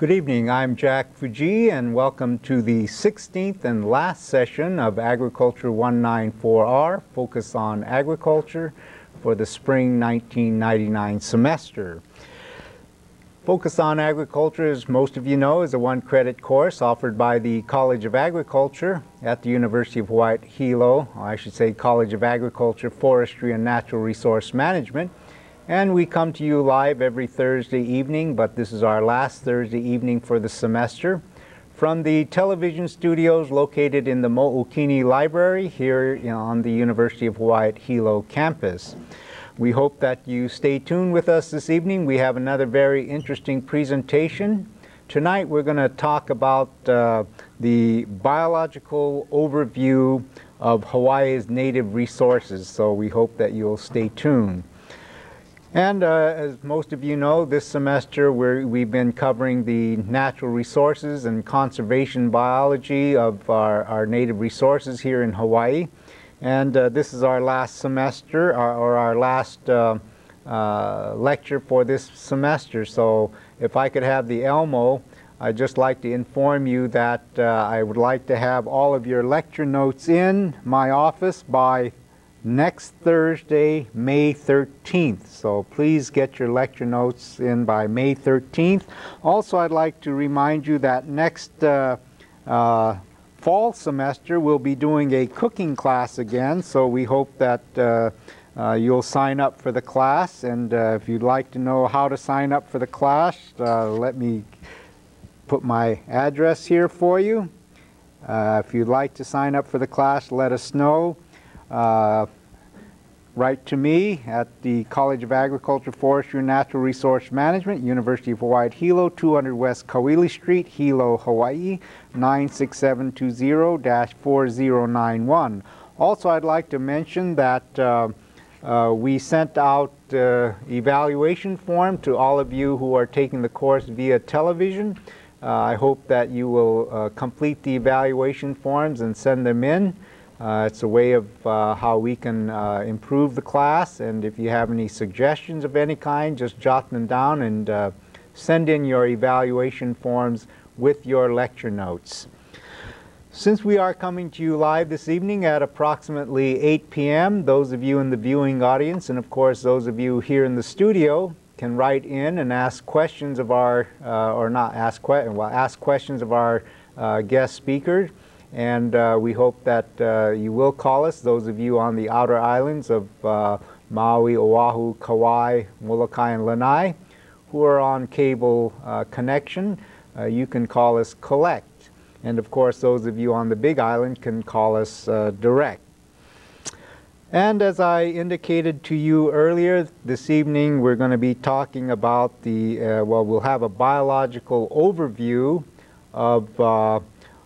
Good evening. I'm Jack Fuji, and welcome to the 16th and last session of Agriculture 194R, Focus on Agriculture, for the spring 1999 semester. Focus on Agriculture, as most of you know, is a one-credit course offered by the College of Agriculture at the University of Hawaii at Hilo, I should say College of Agriculture, Forestry, and Natural Resource Management. And we come to you live every Thursday evening, but this is our last Thursday evening for the semester from the television studios located in the Mo'okini Library here on the University of Hawaii at Hilo campus. We hope that you stay tuned with us this evening. We have another very interesting presentation. Tonight we're going to talk about uh, the biological overview of Hawaii's native resources, so we hope that you'll stay tuned. And uh, as most of you know, this semester we have been covering the natural resources and conservation biology of our, our native resources here in Hawaii. And uh, this is our last semester, or, or our last uh, uh, lecture for this semester. So if I could have the Elmo, I'd just like to inform you that uh, I would like to have all of your lecture notes in my office by next Thursday, May 13th. So please get your lecture notes in by May 13th. Also, I'd like to remind you that next uh, uh, fall semester we'll be doing a cooking class again. So we hope that uh, uh you'll sign up for the class. And uh, if you'd like to know how to sign up for the class, uh, let me put my address here for you. if you'd like to sign up for the class, let us know. Uh, write to me at the College of Agriculture, Forestry, and Natural Resource Management, University of Hawaii at Hilo, 200 West Kawili Street, Hilo, Hawaii, 96720-4091. Also, I'd like to mention that uh, uh, we sent out uh, evaluation form to all of you who are taking the course via television. Uh, I hope that you will uh, complete the evaluation forms and send them in. Uh, it's a way of uh, how we can uh, improve the class and if you have any suggestions of any kind just jot them down and uh, send in your evaluation forms with your lecture notes. Since we are coming to you live this evening at approximately 8 p.m., those of you in the viewing audience and of course those of you here in the studio can write in and ask questions of our, uh, or not ask, que well, ask questions of our uh, guest speakers and uh, we hope that uh, you will call us, those of you on the outer islands of uh, Maui, Oahu, Kauai, Molokai, and Lanai, who are on cable uh, connection, uh, you can call us collect. And of course, those of you on the Big Island can call us uh, direct. And as I indicated to you earlier, this evening we're going to be talking about the, well, we'll have a biological overview of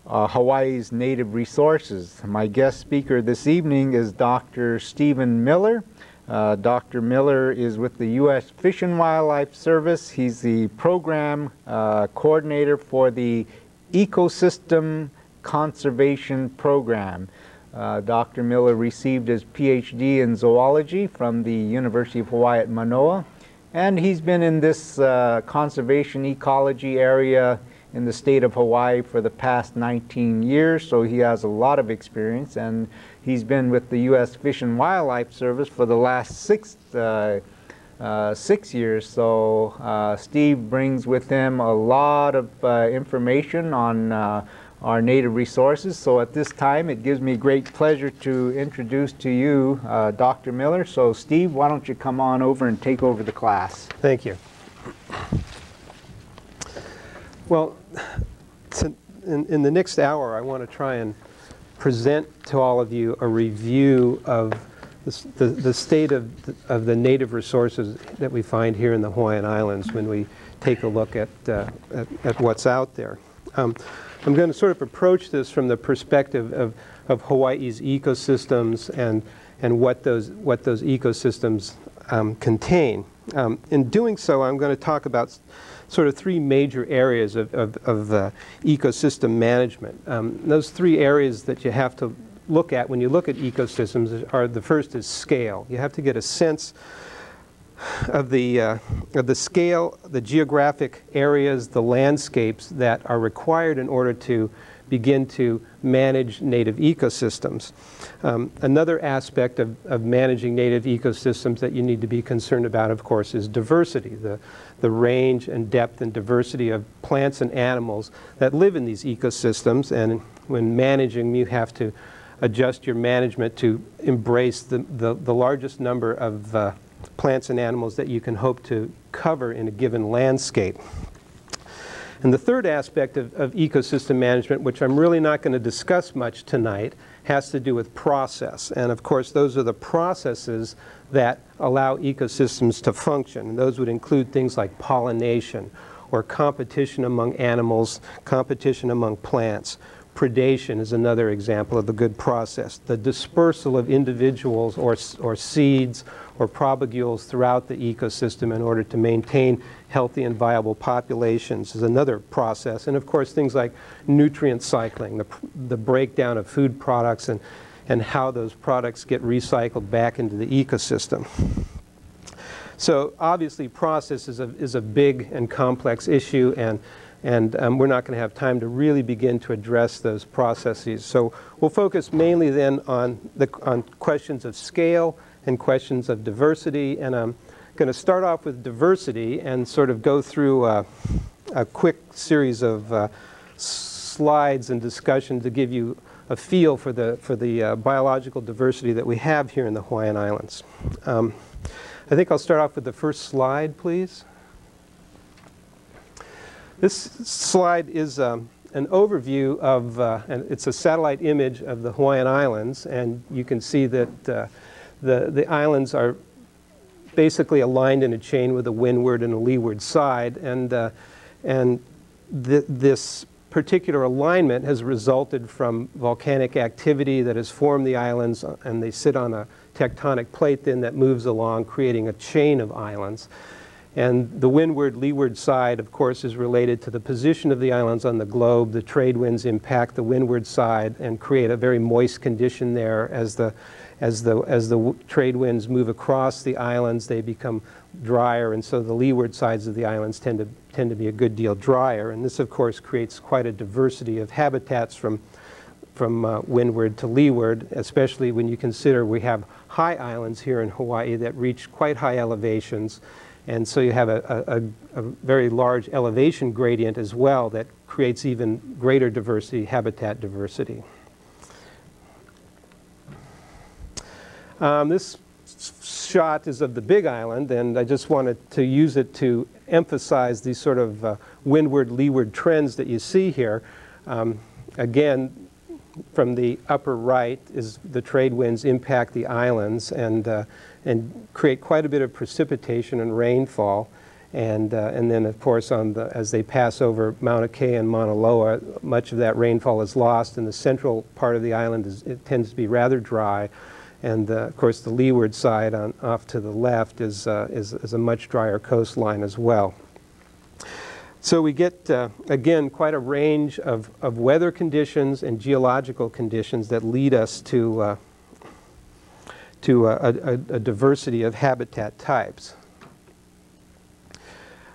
uh, Hawaii's native resources. My guest speaker this evening is Dr. Stephen Miller. Uh, Dr. Miller is with the U.S. Fish and Wildlife Service. He's the program uh, coordinator for the Ecosystem Conservation Program. Uh, Dr. Miller received his PhD in zoology from the University of Hawaii at Manoa, and he's been in this uh, conservation ecology area in the state of Hawaii for the past 19 years, so he has a lot of experience, and he's been with the U.S. Fish and Wildlife Service for the last six, uh, uh, six years. So uh, Steve brings with him a lot of uh, information on uh, our native resources. So at this time, it gives me great pleasure to introduce to you uh, Dr. Miller. So Steve, why don't you come on over and take over the class? Thank you. Well, in, in the next hour, I want to try and present to all of you a review of the, the, the state of the, of the native resources that we find here in the Hawaiian Islands when we take a look at, uh, at, at, what's out there. Um, I'm going to sort of approach this from the perspective of, of Hawaii's ecosystems and, and what, those, what those ecosystems um, contain. Um, in doing so, I'm going to talk about sort of three major areas of, of, of uh, ecosystem management. Um, those three areas that you have to look at when you look at ecosystems are the first is scale. You have to get a sense of the, uh, of the scale, the geographic areas, the landscapes that are required in order to begin to manage native ecosystems. Um, another aspect of, of managing native ecosystems that you need to be concerned about, of course, is diversity, the, the range and depth and diversity of plants and animals that live in these ecosystems. And when managing, you have to adjust your management to embrace the, the, the largest number of uh, plants and animals that you can hope to cover in a given landscape. And the third aspect of, of ecosystem management, which I'm really not going to discuss much tonight, has to do with process. And of course, those are the processes that allow ecosystems to function. And those would include things like pollination or competition among animals, competition among plants. Predation is another example of the good process. The dispersal of individuals or, or seeds or propagules throughout the ecosystem in order to maintain healthy and viable populations is another process. And of course, things like nutrient cycling, the, the breakdown of food products and, and how those products get recycled back into the ecosystem. So obviously process is a, is a big and complex issue and, and um, we're not going to have time to really begin to address those processes. So we'll focus mainly then on, the, on questions of scale and questions of diversity. And I'm going to start off with diversity and sort of go through a, a quick series of uh, slides and discussion to give you a feel for the, for the uh, biological diversity that we have here in the Hawaiian Islands. Um, I think I'll start off with the first slide, please. This slide is um, an overview of, uh, and it's a satellite image of the Hawaiian Islands, and you can see that uh, the, the islands are basically aligned in a chain with a windward and a leeward side. And, uh, and th this particular alignment has resulted from volcanic activity that has formed the islands, uh, and they sit on a tectonic plate then that moves along, creating a chain of islands. And the windward leeward side, of course, is related to the position of the islands on the globe. The trade winds impact the windward side and create a very moist condition there as the as the, as the trade winds move across the islands, they become drier, and so the leeward sides of the islands tend to, tend to be a good deal drier. And this, of course, creates quite a diversity of habitats from, from uh, windward to leeward, especially when you consider we have high islands here in Hawaii that reach quite high elevations. And so you have a, a, a, very large elevation gradient as well that creates even greater diversity, habitat diversity. Um, this shot is of the Big Island, and I just wanted to use it to emphasize these sort of uh, windward-leeward trends that you see here. Um, again, from the upper right is the trade winds impact the islands and, uh, and create quite a bit of precipitation and rainfall. And, uh, and then, of course, on the, as they pass over Mauna Kea and Mauna Loa, much of that rainfall is lost. And the central part of the island is, it tends to be rather dry. And uh, of course, the leeward side on, off to the left is, uh, is, is, a much drier coastline as well. So we get, uh, again, quite a range of, of weather conditions and geological conditions that lead us to, uh, to a, a, a, diversity of habitat types.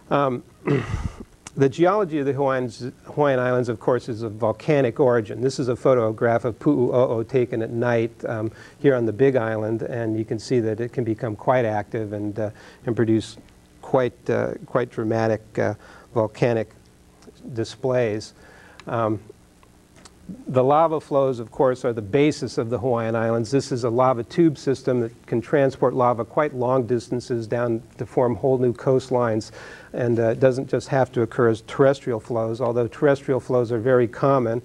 Um, The geology of the Hawaiians, Hawaiian Islands, of course, is of volcanic origin. This is a photograph of Pu'u'o'o taken at night um, here on the Big Island, and you can see that it can become quite active and, uh, and produce quite, uh, quite dramatic uh, volcanic displays. Um, the lava flows, of course, are the basis of the Hawaiian Islands. This is a lava tube system that can transport lava quite long distances down to form whole new coastlines. And uh, it doesn't just have to occur as terrestrial flows, although terrestrial flows are very common.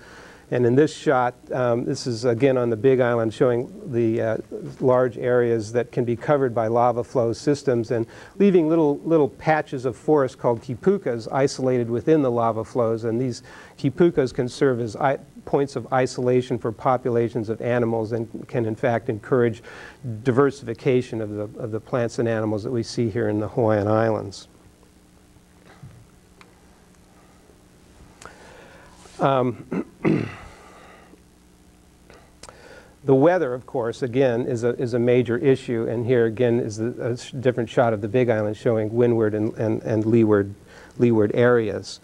And in this shot, um, this is again on the Big Island showing the uh, large areas that can be covered by lava flow systems and leaving little, little patches of forest called kipukas isolated within the lava flows. And these kipukas can serve as points of isolation for populations of animals and can in fact encourage diversification of the, of the plants and animals that we see here in the Hawaiian Islands. Um, the weather, of course, again, is a, is a major issue, and here again is a, a different shot of the Big Island showing windward and, and, and leeward, leeward areas.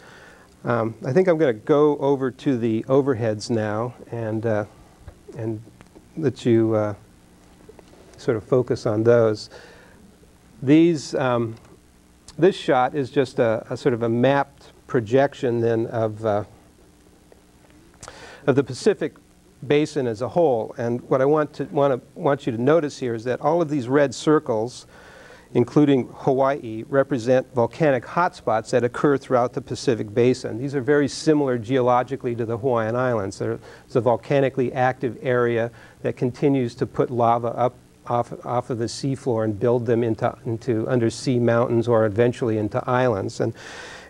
Um, I think I'm going to go over to the overheads now and, uh, and let you uh, sort of focus on those. These, um, this shot is just a, a, sort of a mapped projection then of, uh, of the Pacific basin as a whole. And what I want, to, want, to, want you to notice here is that all of these red circles, including Hawaii, represent volcanic hotspots that occur throughout the Pacific basin. These are very similar geologically to the Hawaiian Islands. It's a volcanically active area that continues to put lava up off, off of the seafloor and build them into, into undersea mountains or eventually into islands. And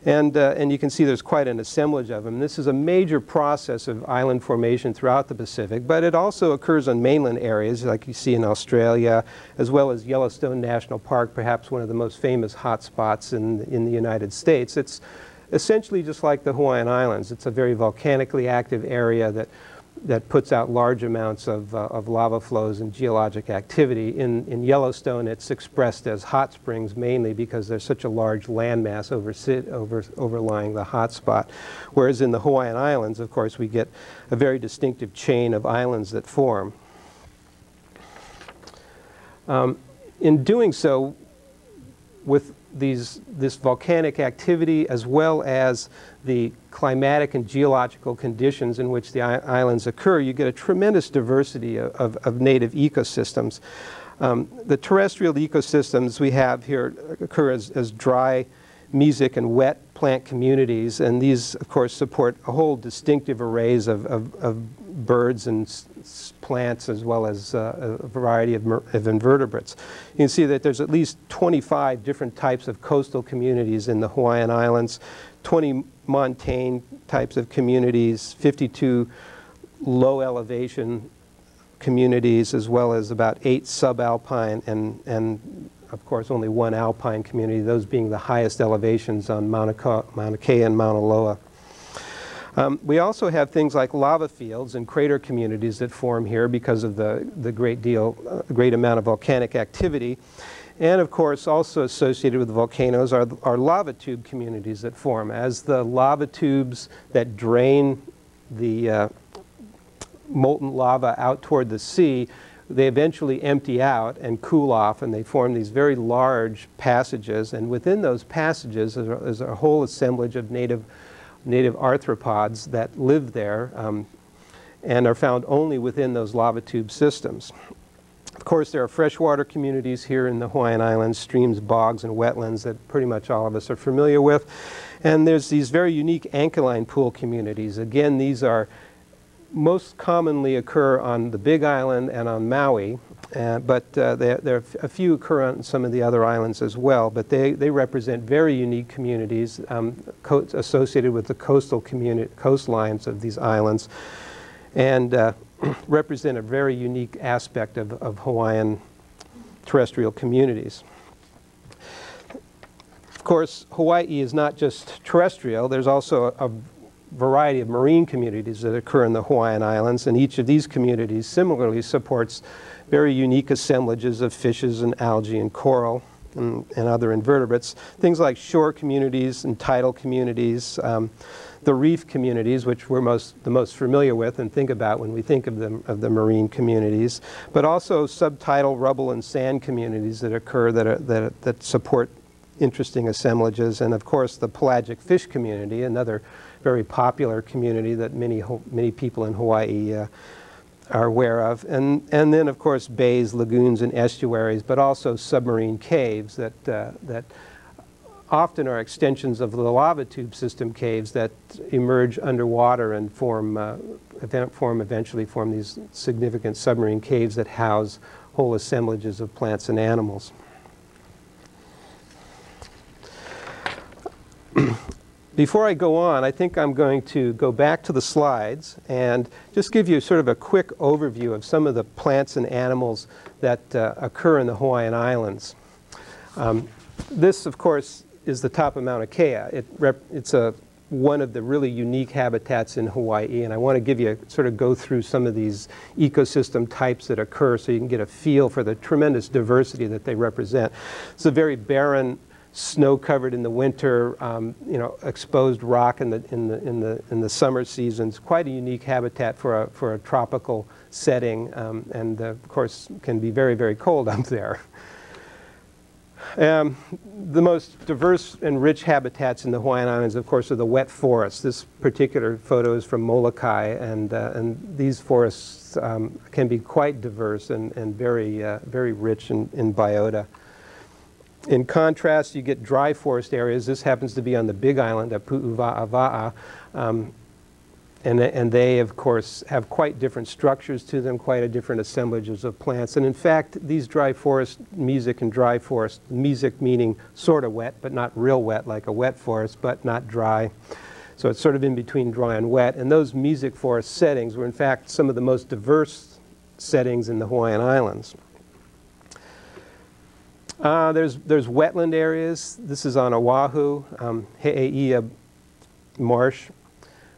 and, uh, and you can see there's quite an assemblage of them. This is a major process of island formation throughout the Pacific, but it also occurs on mainland areas like you see in Australia, as well as Yellowstone National Park, perhaps one of the most famous hotspots in, in the United States. It's essentially just like the Hawaiian Islands. It's a very volcanically active area that that puts out large amounts of, uh, of lava flows and geologic activity. In, in Yellowstone, it's expressed as hot springs mainly because there's such a large landmass over, over, overlying the hot spot. Whereas in the Hawaiian Islands, of course, we get a very distinctive chain of islands that form. Um, in doing so, with these, this volcanic activity as well as the climatic and geological conditions in which the islands occur, you get a tremendous diversity of, of, of native ecosystems. Um, the terrestrial ecosystems we have here occur as, as dry, mesic, and wet plant communities, and these, of course, support a whole distinctive arrays of, of, of birds and plants as well as uh, a variety of, of, invertebrates. You can see that there's at least 25 different types of coastal communities in the Hawaiian Islands, 20 montane types of communities, 52 low elevation communities, as well as about eight subalpine and, and of course, only one alpine community, those being the highest elevations on Mauna, Mauna Kea and Mauna Loa. Um, we also have things like lava fields and crater communities that form here because of the, the great deal, uh, great amount of volcanic activity. And of course, also associated with volcanoes are, are lava tube communities that form. As the lava tubes that drain the uh, molten lava out toward the sea, they eventually empty out and cool off, and they form these very large passages. And within those passages is a, is a whole assemblage of native, native arthropods that live there um, and are found only within those lava tube systems. Of course, there are freshwater communities here in the Hawaiian Islands, streams, bogs, and wetlands that pretty much all of us are familiar with. And there's these very unique anchialine pool communities. Again, these are most commonly occur on the Big Island and on Maui, uh, but uh, there, there, are a few occur on some of the other islands as well. But they, they represent very unique communities um, associated with the coastal coastlines of these islands. And uh, represent a very unique aspect of, of Hawaiian terrestrial communities. Of course, Hawaii is not just terrestrial, there's also a, a variety of marine communities that occur in the Hawaiian Islands, and each of these communities similarly supports very unique assemblages of fishes and algae and coral and, and other invertebrates. Things like shore communities and tidal communities. Um, the reef communities, which we're most, the most familiar with and think about when we think of, them, of the marine communities, but also subtidal rubble and sand communities that occur that, are, that, that support interesting assemblages, and of course the pelagic fish community, another very popular community that many, many people in Hawaii uh, are aware of. And, and then, of course, bays, lagoons, and estuaries, but also submarine caves that, uh, that often are extensions of the lava tube system caves that emerge underwater and form, uh, event form eventually form these significant submarine caves that house whole assemblages of plants and animals. Before I go on, I think I'm going to go back to the slides and just give you sort of a quick overview of some of the plants and animals that uh, occur in the Hawaiian Islands. Um, this, of course, is the top of Mauna Kea. It it's a one of the really unique habitats in Hawaii, and I want to give you a, sort of go through some of these ecosystem types that occur so you can get a feel for the tremendous diversity that they represent. It's a very barren, snow-covered in the winter, um, you know, exposed rock in the, in, the, in, the, in the summer seasons. Quite a unique habitat for a, for a tropical setting, um, and uh, of course can be very, very cold up there. Um, the most diverse and rich habitats in the Hawaiian Islands, of course, are the wet forests. This particular photo is from Molokai, and, uh, and these forests um, can be quite diverse and, and very, uh, very rich in, in biota. In contrast, you get dry forest areas. This happens to be on the Big Island at Pu'uwa'awa'a. Um, and, and they, of course, have quite different structures to them, quite a different assemblages of plants. And in fact, these dry forest, mesic and dry forest, mesic meaning sort of wet, but not real wet like a wet forest, but not dry. So it's sort of in between dry and wet. And those mesic forest settings were in fact some of the most diverse settings in the Hawaiian Islands. Uh, there's, there's wetland areas. This is on Oahu, um, Marsh.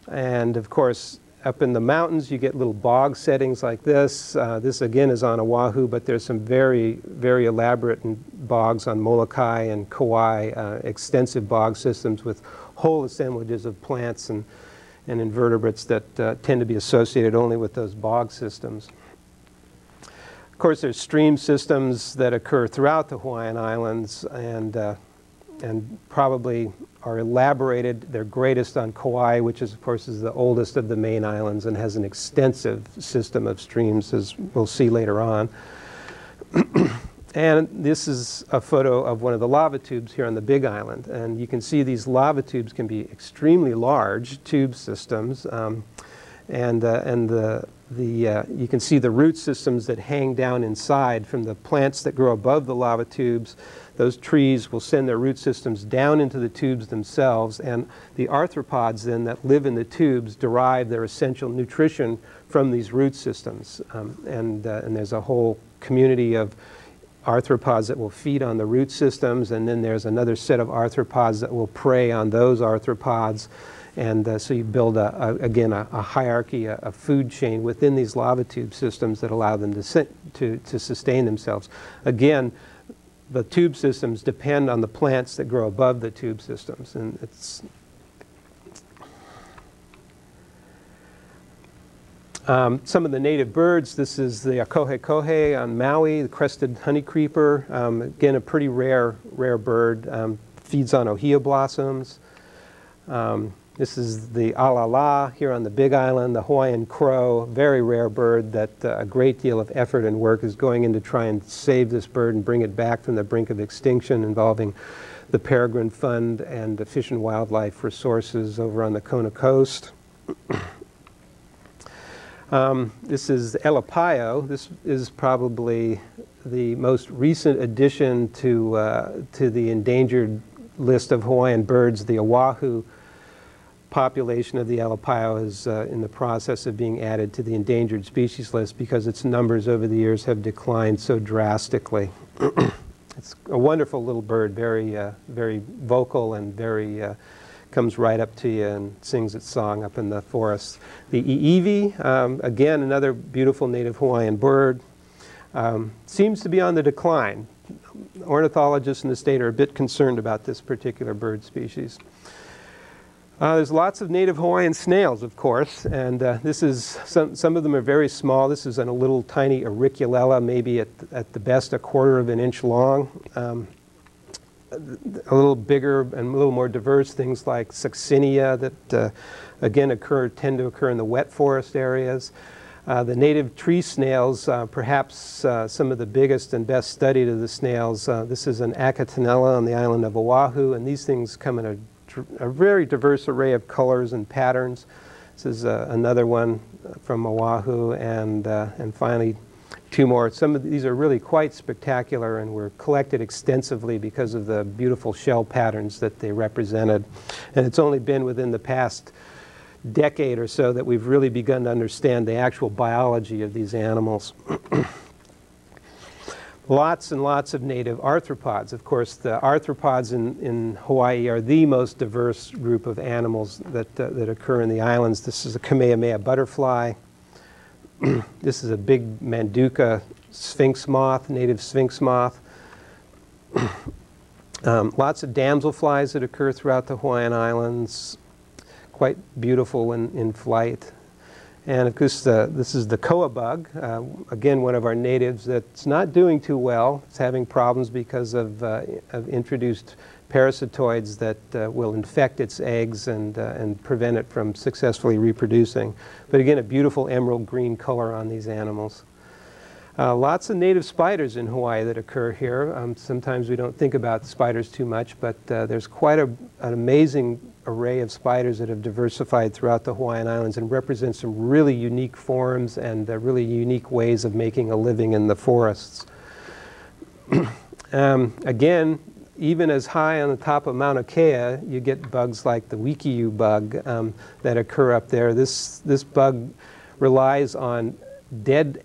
And of course, up in the mountains, you get little bog settings like this. Uh, this again is on Oahu, but there's some very, very elaborate bogs on Molokai and Kauai, uh, extensive bog systems with whole assemblages of plants and, and invertebrates that uh, tend to be associated only with those bog systems. Of course, there's stream systems that occur throughout the Hawaiian Islands and, uh, and probably are elaborated. They're greatest on Kauai, which is, of course, is the oldest of the main islands and has an extensive system of streams, as we'll see later on. and this is a photo of one of the lava tubes here on the Big Island. And you can see these lava tubes can be extremely large tube systems. Um, and, uh, and the, the, uh, you can see the root systems that hang down inside from the plants that grow above the lava tubes those trees will send their root systems down into the tubes themselves, and the arthropods then that live in the tubes derive their essential nutrition from these root systems. Um, and, uh, and there's a whole community of arthropods that will feed on the root systems, and then there's another set of arthropods that will prey on those arthropods. And uh, so you build, a, a again, a, a hierarchy, a, a, food chain within these lava tube systems that allow them to, to, to sustain themselves. Again, the tube systems depend on the plants that grow above the tube systems. And it's um, some of the native birds, this is the akohekohe on Maui, the crested honeycreeper. Um, again, a pretty rare, rare bird. Um, feeds on ohia blossoms. Um, this is the alala here on the Big Island, the Hawaiian crow, very rare bird that uh, a great deal of effort and work is going in to try and save this bird and bring it back from the brink of extinction involving the Peregrine Fund and the Fish and Wildlife Resources over on the Kona coast. um, this is Elepaio. This is probably the most recent addition to, uh, to the endangered list of Hawaiian birds, the Oahu population of the Elepaio is uh, in the process of being added to the endangered species list because its numbers over the years have declined so drastically. it's a wonderful little bird, very, uh, very vocal and very, uh, comes right up to you and sings its song up in the forest. The iiwi, um, again, another beautiful native Hawaiian bird, um, seems to be on the decline. Ornithologists in the state are a bit concerned about this particular bird species. Uh, there's lots of native Hawaiian snails, of course, and uh, this is some, some of them are very small. This is a little tiny auriculella, maybe at, at the best a quarter of an inch long. Um, a little bigger and a little more diverse things like succinea that uh, again occur tend to occur in the wet forest areas. Uh, the native tree snails, uh, perhaps uh, some of the biggest and best studied of the snails. Uh, this is an Achatinella on the island of Oahu, and these things come in a a very diverse array of colors and patterns. This is uh, another one from Oahu, and, uh, and finally two more. Some of these are really quite spectacular and were collected extensively because of the beautiful shell patterns that they represented. And it's only been within the past decade or so that we've really begun to understand the actual biology of these animals. lots and lots of native arthropods. Of course, the arthropods in, in Hawaii are the most diverse group of animals that, uh, that occur in the islands. This is a Kamehameha butterfly. this is a big Manduca sphinx moth, native sphinx moth. um, lots of damselflies that occur throughout the Hawaiian Islands, quite beautiful in, in flight. And of course, this is the koa bug, uh, again, one of our natives that's not doing too well. It's having problems because of, uh, of introduced parasitoids that uh, will infect its eggs and, uh, and prevent it from successfully reproducing. But again, a beautiful emerald green color on these animals. Uh, lots of native spiders in Hawaii that occur here. Um, sometimes we don't think about spiders too much, but uh, there's quite a, an amazing array of spiders that have diversified throughout the Hawaiian Islands and represent some really unique forms and uh, really unique ways of making a living in the forests. um, again, even as high on the top of Mauna Kea, you get bugs like the Wekiu bug um, that occur up there. This, this bug relies on dead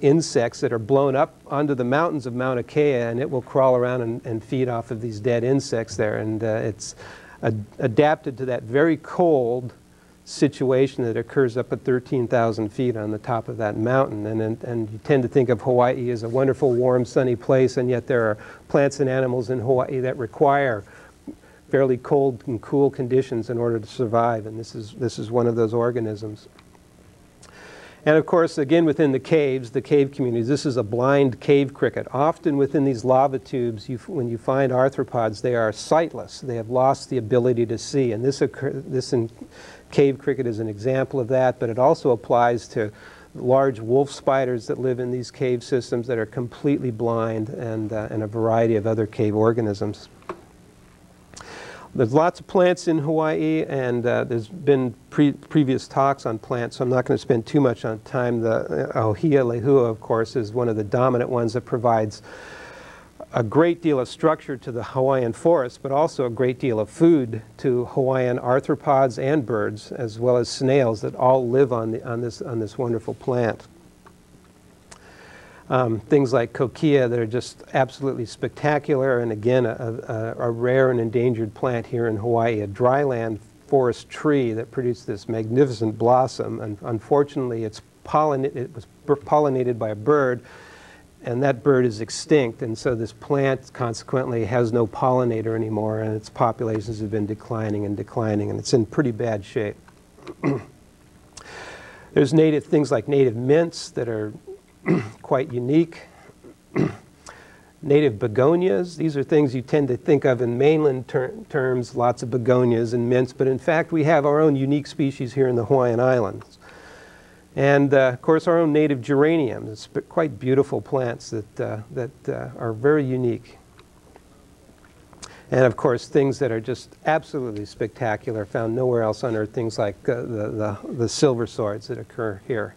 insects that are blown up onto the mountains of Mauna Kea, and it will crawl around and, and feed off of these dead insects there. And uh, it's ad adapted to that very cold situation that occurs up at 13,000 feet on the top of that mountain. And, and, and, you tend to think of Hawaii as a wonderful, warm, sunny place, and yet there are plants and animals in Hawaii that require fairly cold and cool conditions in order to survive, and this is, this is one of those organisms. And of course, again, within the caves, the cave communities, this is a blind cave cricket. Often within these lava tubes, you, when you find arthropods, they are sightless. They have lost the ability to see. And this, occur, this in cave cricket is an example of that, but it also applies to large wolf spiders that live in these cave systems that are completely blind and, uh, and a variety of other cave organisms. There's lots of plants in Hawaii, and uh, there's been pre previous talks on plants, so I'm not going to spend too much on time. The uh, Ohia lehua, of course, is one of the dominant ones that provides a great deal of structure to the Hawaiian forest, but also a great deal of food to Hawaiian arthropods and birds, as well as snails that all live on, the, on, this, on this wonderful plant. Um, things like kokia that are just absolutely spectacular, and again, a, a, a, rare and endangered plant here in Hawaii, a dryland forest tree that produced this magnificent blossom. And unfortunately, it's it was pollinated by a bird, and that bird is extinct. And so this plant consequently has no pollinator anymore, and its populations have been declining and declining, and it's in pretty bad shape. There's native things like native mints that are quite unique. Native begonias, these are things you tend to think of in mainland ter terms, lots of begonias and mints, but in fact we have our own unique species here in the Hawaiian Islands. And uh, of course our own native geraniums, quite beautiful plants that, uh, that uh, are very unique. And of course things that are just absolutely spectacular, found nowhere else on earth, things like uh, the, the, the silver swords that occur here.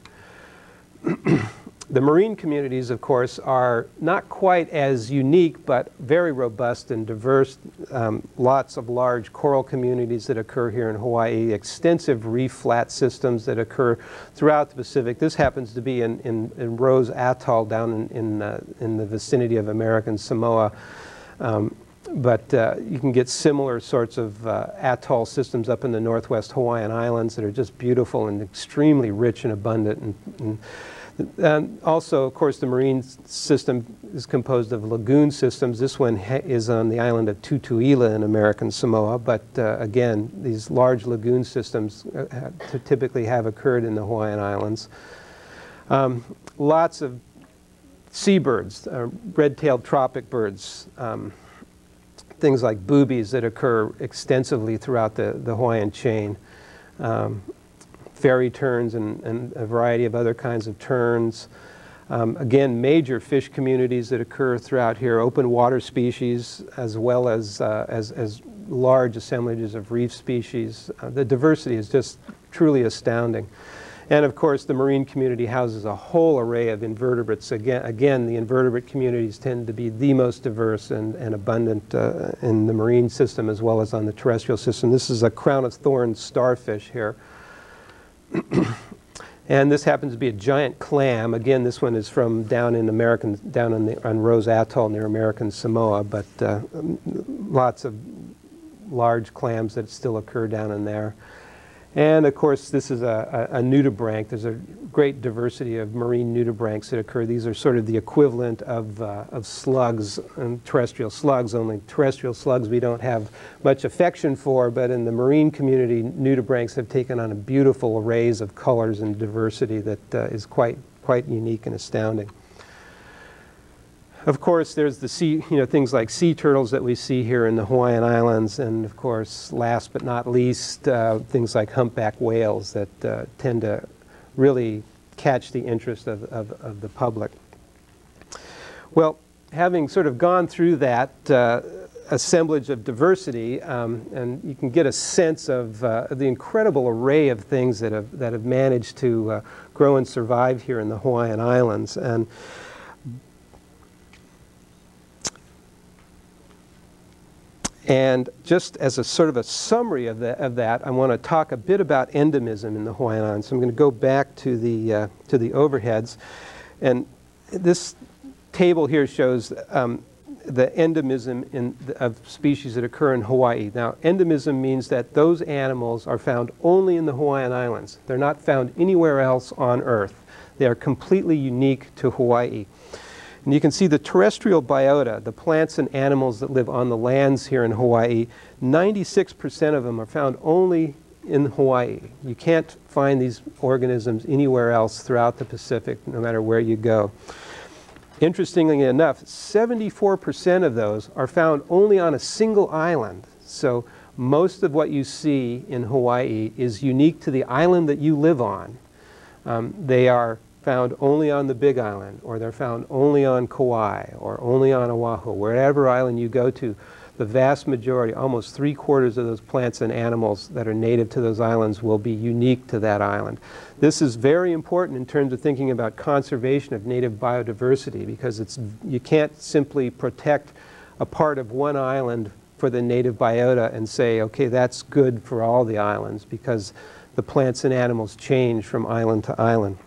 The marine communities, of course, are not quite as unique, but very robust and diverse. Um, lots of large coral communities that occur here in Hawaii, extensive reef flat systems that occur throughout the Pacific. This happens to be in, in, in Rose Atoll down in, in, uh, in, the vicinity of American Samoa. Um, but uh, you can get similar sorts of uh, atoll systems up in the northwest Hawaiian Islands that are just beautiful and extremely rich and abundant. And, and and also, of course, the marine system is composed of lagoon systems. This one is on the island of Tutuila in American Samoa, but uh, again, these large lagoon systems uh, typically have occurred in the Hawaiian Islands. Um, lots of seabirds, uh, red-tailed tropic birds, um, things like boobies that occur extensively throughout the, the Hawaiian chain. Um, fairy terns and, and a variety of other kinds of terns. Um, again, major fish communities that occur throughout here, open water species, as well as, uh, as, as large assemblages of reef species. Uh, the diversity is just truly astounding. And of course, the marine community houses a whole array of invertebrates. Again, again the invertebrate communities tend to be the most diverse and, and abundant uh, in the marine system as well as on the terrestrial system. This is a crown of thorns starfish here. And this happens to be a giant clam. Again, this one is from down in American, down on, the, on Rose Atoll near American Samoa, but uh, lots of large clams that still occur down in there. And of course, this is a, a, a, nudibranch. There's a great diversity of marine nudibranchs that occur. These are sort of the equivalent of, uh, of slugs and terrestrial slugs, only terrestrial slugs we don't have much affection for, but in the marine community, nudibranchs have taken on a beautiful arrays of colors and diversity that uh, is quite, quite unique and astounding. Of course, there's the sea, you know, things like sea turtles that we see here in the Hawaiian Islands, and of course, last but not least, uh, things like humpback whales that uh, tend to really catch the interest of, of, of, the public. Well, having sort of gone through that uh, assemblage of diversity, um, and you can get a sense of uh, the incredible array of things that have, that have managed to uh, grow and survive here in the Hawaiian Islands. And And just as a sort of a summary of, the, of that, I want to talk a bit about endemism in the Hawaiian Islands. So I'm going to go back to the, uh, to the overheads. And this table here shows um, the endemism in, of species that occur in Hawaii. Now, endemism means that those animals are found only in the Hawaiian Islands. They're not found anywhere else on Earth. They are completely unique to Hawaii. And you can see the terrestrial biota, the plants and animals that live on the lands here in Hawaii, 96% of them are found only in Hawaii. You can't find these organisms anywhere else throughout the Pacific, no matter where you go. Interestingly enough, 74% of those are found only on a single island. So most of what you see in Hawaii is unique to the island that you live on. Um, they are found only on the Big Island, or they're found only on Kauai, or only on Oahu. Wherever island you go to, the vast majority, almost three quarters of those plants and animals that are native to those islands will be unique to that island. This is very important in terms of thinking about conservation of native biodiversity because it's, you can't simply protect a part of one island for the native biota and say, okay, that's good for all the islands because the plants and animals change from island to island.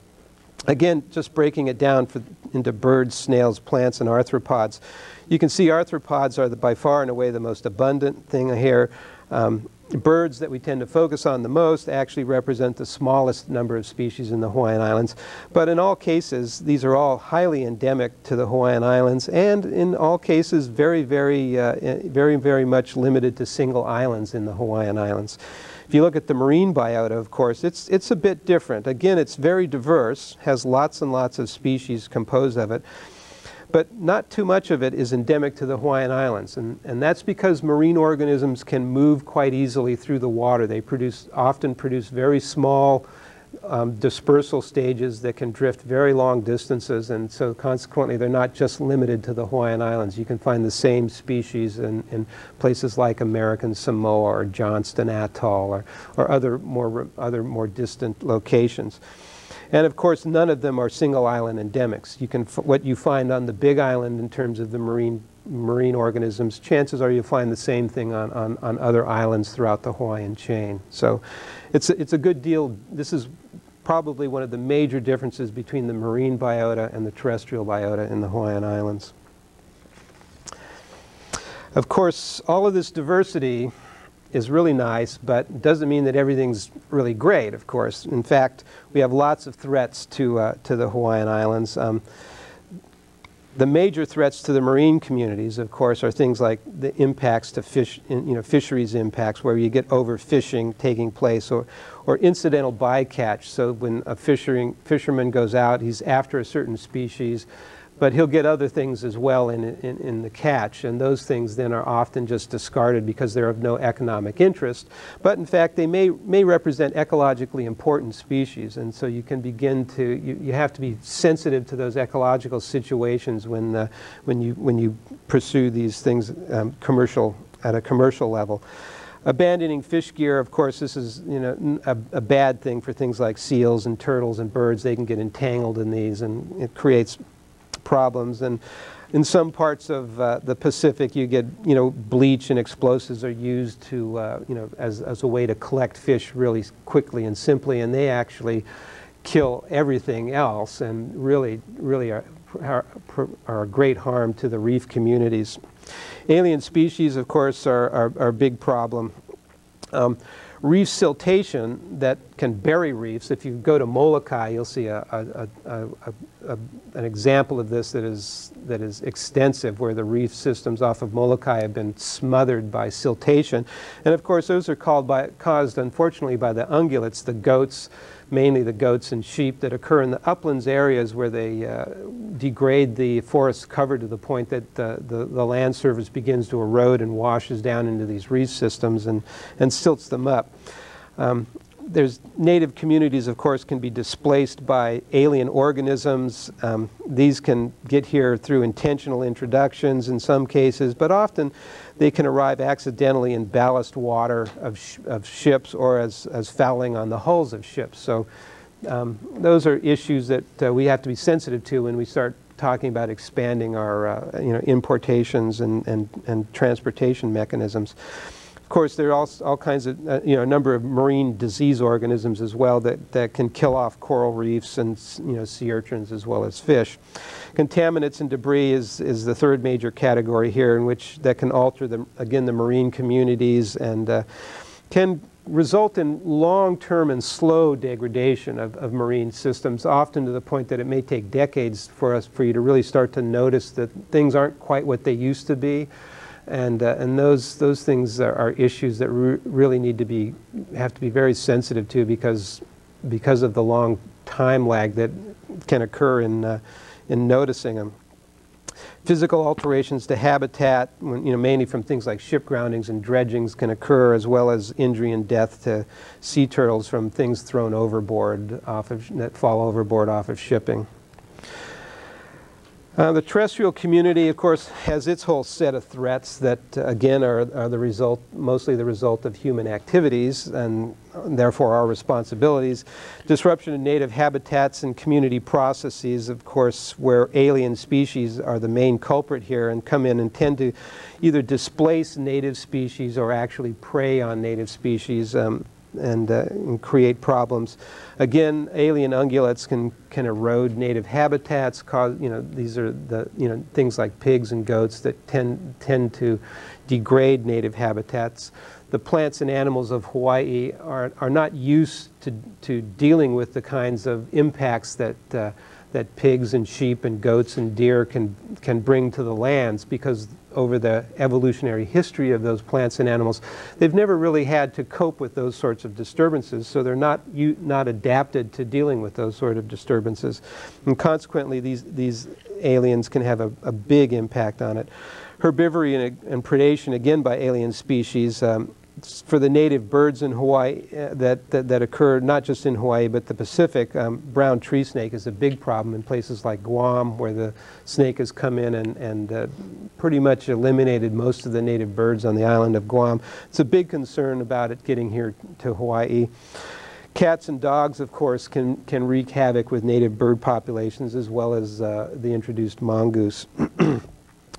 Again, just breaking it down for, into birds, snails, plants, and arthropods. You can see arthropods are the, by far and away the most abundant thing here. Um, birds that we tend to focus on the most actually represent the smallest number of species in the Hawaiian Islands. But in all cases, these are all highly endemic to the Hawaiian Islands, and in all cases, very, very, uh, very, very much limited to single islands in the Hawaiian Islands. If you look at the marine biota, of course, it's, it's a bit different. Again, it's very diverse, has lots and lots of species composed of it, but not too much of it is endemic to the Hawaiian Islands. And, and that's because marine organisms can move quite easily through the water. They produce, often produce very small um, dispersal stages that can drift very long distances, and so consequently they're not just limited to the Hawaiian Islands. You can find the same species in, in places like American Samoa or Johnston Atoll or, or other, more, other more distant locations. And of course, none of them are single island endemics. You can what you find on the Big Island in terms of the marine marine organisms, chances are you'll find the same thing on, on, on other islands throughout the Hawaiian chain. So it's a, it's a good deal. This is probably one of the major differences between the marine biota and the terrestrial biota in the Hawaiian Islands. Of course, all of this diversity is really nice, but doesn't mean that everything's really great, of course. In fact, we have lots of threats to, uh, to the Hawaiian Islands. Um, the major threats to the marine communities, of course, are things like the impacts to fish, you know, fisheries impacts, where you get overfishing taking place, or, or incidental bycatch. So when a fishing, fisherman goes out, he's after a certain species, but he'll get other things as well in, in, in, the catch, and those things then are often just discarded because they're of no economic interest. But in fact, they may, may represent ecologically important species, and so you can begin to, you, you have to be sensitive to those ecological situations when, uh, when, you, when you pursue these things um, commercial, at a commercial level. Abandoning fish gear, of course, this is you know a, a, bad thing for things like seals and turtles and birds. They can get entangled in these, and it creates problems. And in some parts of uh, the Pacific, you get, you know, bleach and explosives are used to, uh, you know, as, as a way to collect fish really quickly and simply, and they actually kill everything else and really, really are, are, are a great harm to the reef communities. Alien species, of course, are, are, are a big problem. Um, reef siltation that can bury reefs. If you go to Molokai, you'll see a, a, a, an example of this that is, that is extensive, where the reef systems off of Molokai have been smothered by siltation. And of course, those are by, caused, unfortunately, by the ungulates, the goats, mainly the goats and sheep that occur in the uplands areas where they uh, degrade the forest cover to the point that the, the, the, land surface begins to erode and washes down into these reef systems and, and silts them up. Um, there's native communities, of course, can be displaced by alien organisms. Um, these can get here through intentional introductions in some cases, but often they can arrive accidentally in ballast water of, sh of ships or as, as fouling on the hulls of ships. So um, those are issues that uh, we have to be sensitive to when we start talking about expanding our uh, you know, importations and, and, and transportation mechanisms. Of course, there are all, all kinds of, uh, you know, a number of marine disease organisms as well that, that can kill off coral reefs and, you know, sea urchins as well as fish. Contaminants and debris is, is the third major category here in which that can alter, the, again, the marine communities and uh, can result in long-term and slow degradation of, of marine systems, often to the point that it may take decades for us, for you to really start to notice that things aren't quite what they used to be and uh, and those those things are, are issues that re really need to be have to be very sensitive to because because of the long time lag that can occur in uh, in noticing them. Physical alterations to habitat, you know, mainly from things like ship groundings and dredgings, can occur, as well as injury and death to sea turtles from things thrown overboard off of that fall overboard off of shipping. Uh, the terrestrial community, of course, has its whole set of threats that, uh, again, are, are, the result, mostly the result of human activities and, and therefore our responsibilities. Disruption of native habitats and community processes, of course, where alien species are the main culprit here and come in and tend to either displace native species or actually prey on native species. Um, and, uh, and, create problems. Again, alien ungulates can, can erode native habitats, cause, you know, these are the, you know, things like pigs and goats that tend, tend to degrade native habitats. The plants and animals of Hawaii are, are not used to, to dealing with the kinds of impacts that uh, that pigs and sheep and goats and deer can, can bring to the lands because over the evolutionary history of those plants and animals, they've never really had to cope with those sorts of disturbances, so they're not, not adapted to dealing with those sort of disturbances. And consequently, these, these aliens can have a, a big impact on it. Herbivory and, and predation, again by alien species, um, for the native birds in Hawaii uh, that, that, that, occur not just in Hawaii but the Pacific, um, brown tree snake is a big problem in places like Guam where the snake has come in and, and uh, pretty much eliminated most of the native birds on the island of Guam. It's a big concern about it getting here to Hawaii. Cats and dogs, of course, can, can wreak havoc with native bird populations as well as uh, the introduced mongoose.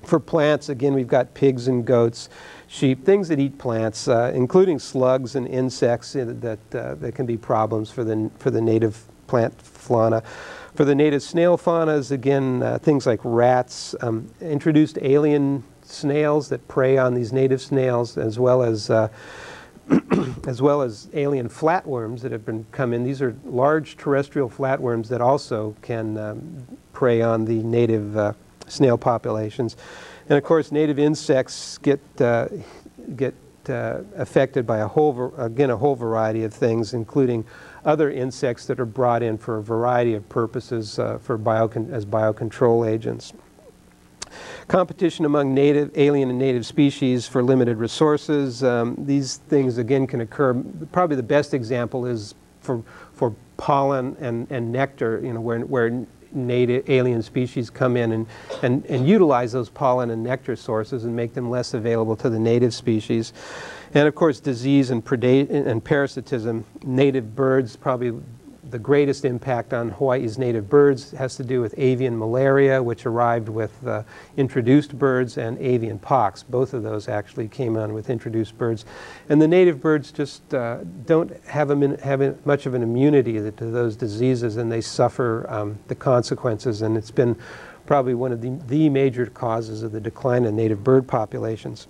For plants, again, we've got pigs and goats, sheep, things that eat plants, uh, including slugs and insects that, uh, that can be problems for the, for the native plant fauna. For the native snail faunas, again, uh, things like rats, um, introduced alien snails that prey on these native snails, as well as uh, as well as alien flatworms that have been come in. These are large terrestrial flatworms that also can um, prey on the native uh, snail populations. And of course, native insects get, uh, get uh, affected by a whole, again, a whole variety of things, including other insects that are brought in for a variety of purposes uh, for bio as biocontrol agents. Competition among native, alien, and native species for limited resources. Um, these things, again, can occur. Probably the best example is for, for pollen and, and nectar, you know, where, where native alien species come in and, and, and utilize those pollen and nectar sources and make them less available to the native species. And of course, disease and, and parasitism. Native birds probably the greatest impact on Hawaii's native birds has to do with avian malaria, which arrived with uh, introduced birds, and avian pox. Both of those actually came on with introduced birds. And the native birds just uh, don't have, a, have much of an immunity to those diseases, and they suffer um, the consequences. And it's been probably one of the, the major causes of the decline in native bird populations.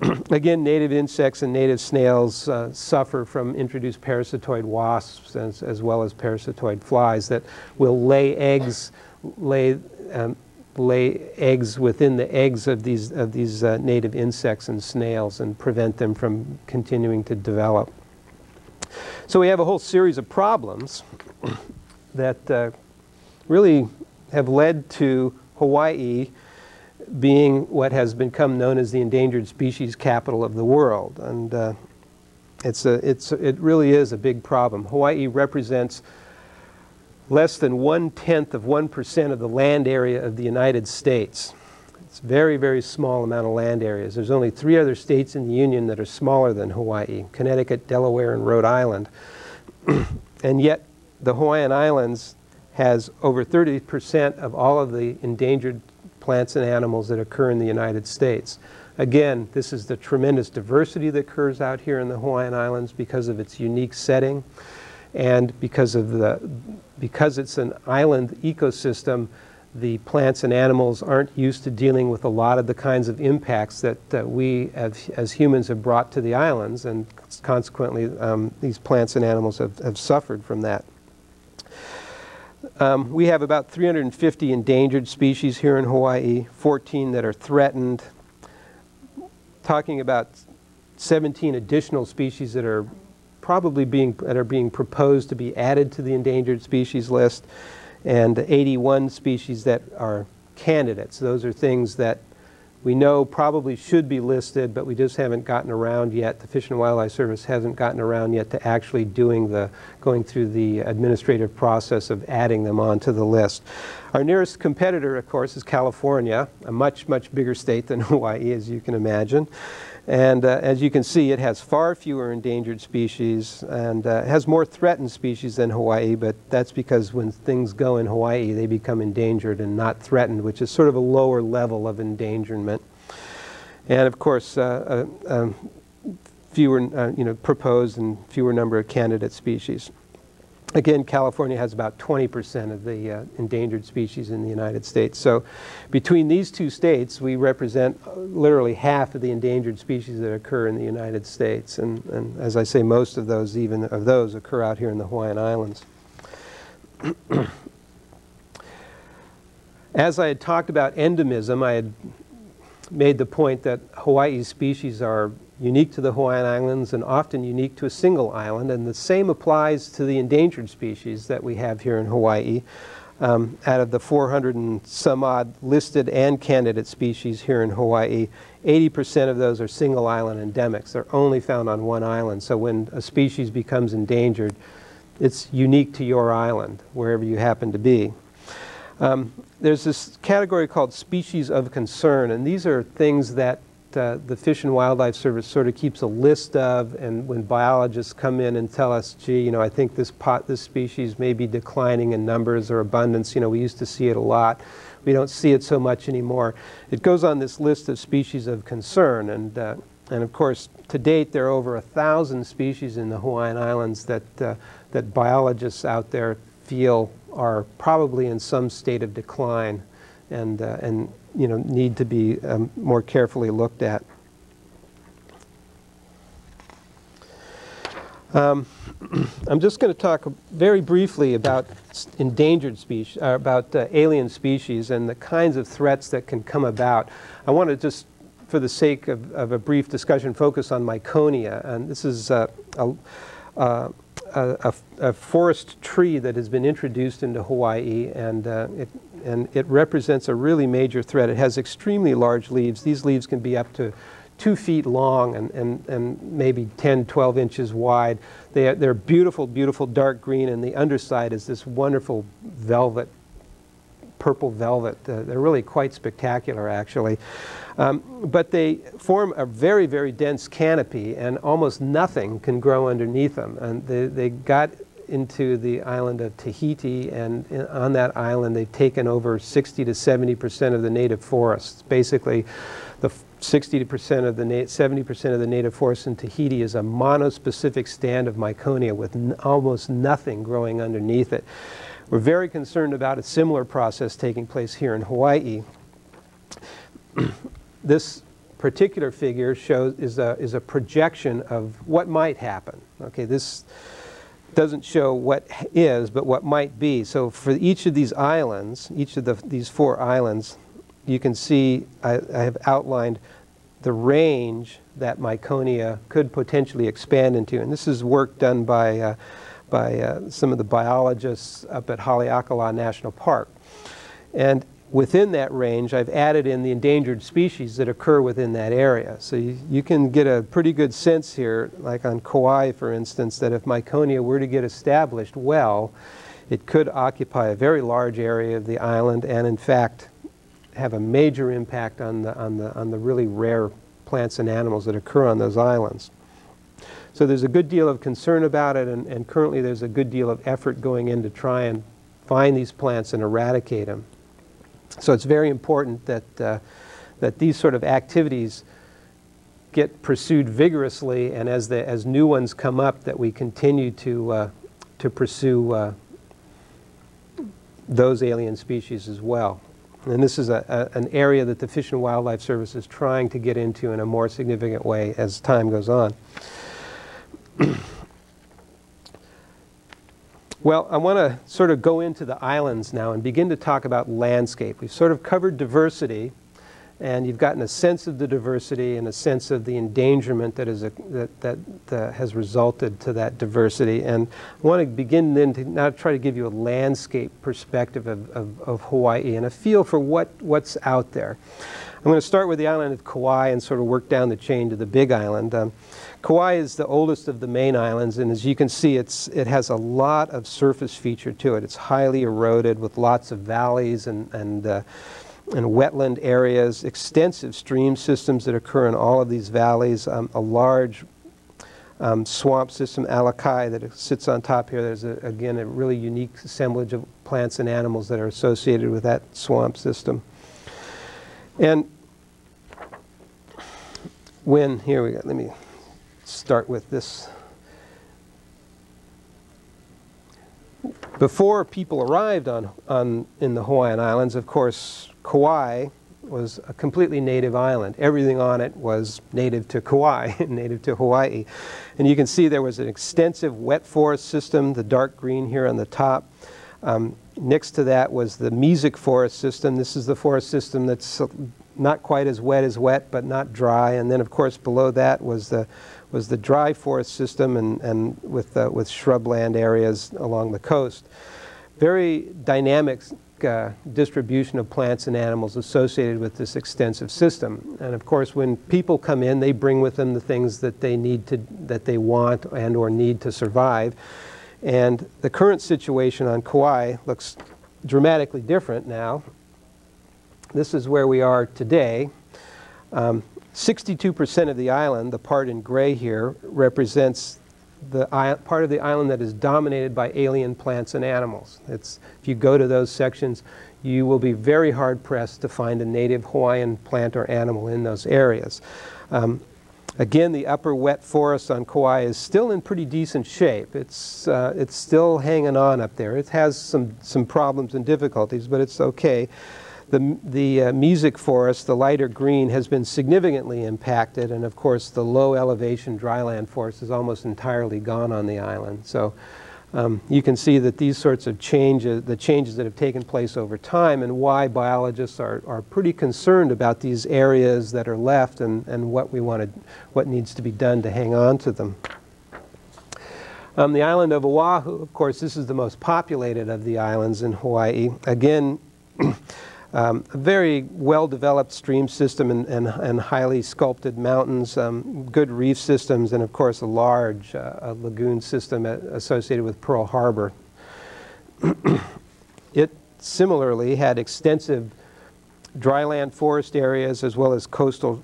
Again, native insects and native snails uh, suffer from introduced parasitoid wasps as, as, well as parasitoid flies that will lay eggs, lay, um, lay eggs within the eggs of these, of these uh, native insects and snails and prevent them from continuing to develop. So we have a whole series of problems that uh, really have led to Hawaii being what has become known as the endangered species capital of the world. And uh, it's a, it's, it really is a big problem. Hawaii represents less than one-tenth of 1% of the land area of the United States. It's very, very small amount of land areas. There's only three other states in the Union that are smaller than Hawaii, Connecticut, Delaware, and Rhode Island. and yet the Hawaiian Islands has over 30% of all of the endangered plants and animals that occur in the United States. Again, this is the tremendous diversity that occurs out here in the Hawaiian Islands because of its unique setting and because of the because it's an island ecosystem the plants and animals aren't used to dealing with a lot of the kinds of impacts that uh, we as, as, humans have brought to the islands and consequently um, these plants and animals have, have suffered from that. Um, we have about 350 endangered species here in Hawaii, 14 that are threatened. Talking about 17 additional species that are probably being that are being proposed to be added to the endangered species list, and 81 species that are candidates. Those are things that we know probably should be listed, but we just haven't gotten around yet. The Fish and Wildlife Service hasn't gotten around yet to actually doing the, going through the administrative process of adding them onto the list. Our nearest competitor, of course, is California, a much, much bigger state than Hawaii, as you can imagine. And uh, as you can see, it has far fewer endangered species and uh, has more threatened species than Hawaii, but that's because when things go in Hawaii, they become endangered and not threatened, which is sort of a lower level of endangerment. And of course, uh, uh um, fewer, uh, you know, proposed and fewer number of candidate species. Again, California has about 20% of the uh, endangered species in the United States. So between these two states, we represent uh, literally half of the endangered species that occur in the United States. And, and as I say, most of those, even of those, occur out here in the Hawaiian Islands. as I had talked about endemism, I had made the point that Hawaii's species are unique to the Hawaiian Islands and often unique to a single island. And the same applies to the endangered species that we have here in Hawaii. Um, out of the 400 and some odd listed and candidate species here in Hawaii, 80% of those are single island endemics. They're only found on one island. So when a species becomes endangered, it's unique to your island, wherever you happen to be. Um, there's this category called species of concern, and these are things that uh, the Fish and Wildlife Service sort of keeps a list of, and when biologists come in and tell us, gee, you know, I think this pot, this species may be declining in numbers or abundance, you know, we used to see it a lot. We don't see it so much anymore. It goes on this list of species of concern, and, uh, and of course, to date, there are over a thousand species in the Hawaiian Islands that, uh, that biologists out there feel are probably in some state of decline. And, uh, and you know, need to be um, more carefully looked at. Um, I'm just going to talk very briefly about endangered species, uh, about uh, alien species and the kinds of threats that can come about. I want to just, for the sake of, of a brief discussion, focus on Miconia. And this is uh, a, uh, a, a, forest tree that has been introduced into Hawaii, and uh, it and it represents a really major threat. It has extremely large leaves. These leaves can be up to two feet long and, and, and maybe 10, 12 inches wide. They are, they're beautiful, beautiful dark green, and the underside is this wonderful velvet, purple velvet. Uh, they're really quite spectacular, actually. Um, but they form a very, very dense canopy, and almost nothing can grow underneath them. And they, they got into the island of Tahiti, and in, on that island they've taken over 60 to 70 percent of the native forests. Basically, the 60 percent of the 70 percent of the native forest in Tahiti is a monospecific stand of Miconia with almost nothing growing underneath it. We're very concerned about a similar process taking place here in Hawaii. this particular figure shows is a, is a projection of what might happen. Okay, this doesn't show what is, but what might be. So for each of these islands, each of the, these four islands, you can see I, I have outlined the range that Miconia could potentially expand into. And this is work done by, uh, by uh, some of the biologists up at Haleakala National Park. And within that range, I've added in the endangered species that occur within that area. So you, you, can get a pretty good sense here, like on Kauai, for instance, that if Miconia were to get established well, it could occupy a very large area of the island and, in fact, have a major impact on the, on the, on the really rare plants and animals that occur on those islands. So there's a good deal of concern about it, and, and currently there's a good deal of effort going in to try and find these plants and eradicate them. So it's very important that, uh, that these sort of activities get pursued vigorously and as, the, as new ones come up that we continue to, uh, to pursue uh, those alien species as well. And this is a, a, an area that the Fish and Wildlife Service is trying to get into in a more significant way as time goes on. Well, I want to sort of go into the islands now and begin to talk about landscape. We've sort of covered diversity, and you've gotten a sense of the diversity and a sense of the endangerment that, is a, that, that has resulted to that diversity. And I want to begin then to now try to give you a landscape perspective of, of, of Hawaii and a feel for what, what's out there. I'm going to start with the island of Kauai and sort of work down the chain to the Big Island. Um, Kauai is the oldest of the main islands, and as you can see, it's, it has a lot of surface feature to it. It's highly eroded with lots of valleys and, and, uh, and wetland areas, extensive stream systems that occur in all of these valleys, um, a large um, swamp system, Alakai, that sits on top here. There's, a, again, a really unique assemblage of plants and animals that are associated with that swamp system. And when, here we go, let me start with this. Before people arrived on, on, in the Hawaiian Islands, of course, Kauai was a completely native island. Everything on it was native to Kauai, native to Hawaii. And you can see there was an extensive wet forest system, the dark green here on the top. Um, next to that was the mesic forest system. This is the forest system that's not quite as wet as wet, but not dry. And then, of course, below that was the was the dry forest system and, and with, uh, with shrubland areas along the coast. Very dynamic uh, distribution of plants and animals associated with this extensive system. And of course, when people come in, they bring with them the things that they need to, that they want and or need to survive. And the current situation on Kauai looks dramatically different now. This is where we are today. Um, 62% of the island, the part in gray here, represents the part of the island that is dominated by alien plants and animals. It's, if you go to those sections, you will be very hard pressed to find a native Hawaiian plant or animal in those areas. Um, again, the upper wet forest on Kauai is still in pretty decent shape. It's, uh, it's still hanging on up there. It has some, some problems and difficulties, but it's okay. The, the uh, forest, the lighter green, has been significantly impacted, and of course the low elevation dryland forest is almost entirely gone on the island. So um, you can see that these sorts of changes, the changes that have taken place over time and why biologists are, are pretty concerned about these areas that are left and, and what we want to, what needs to be done to hang on to them. Um, the island of Oahu, of course, this is the most populated of the islands in Hawaii. Again, Um, a very well-developed stream system and, and, and, highly sculpted mountains, um, good reef systems, and of course a large uh, a lagoon system associated with Pearl Harbor. it similarly had extensive dryland forest areas as well as coastal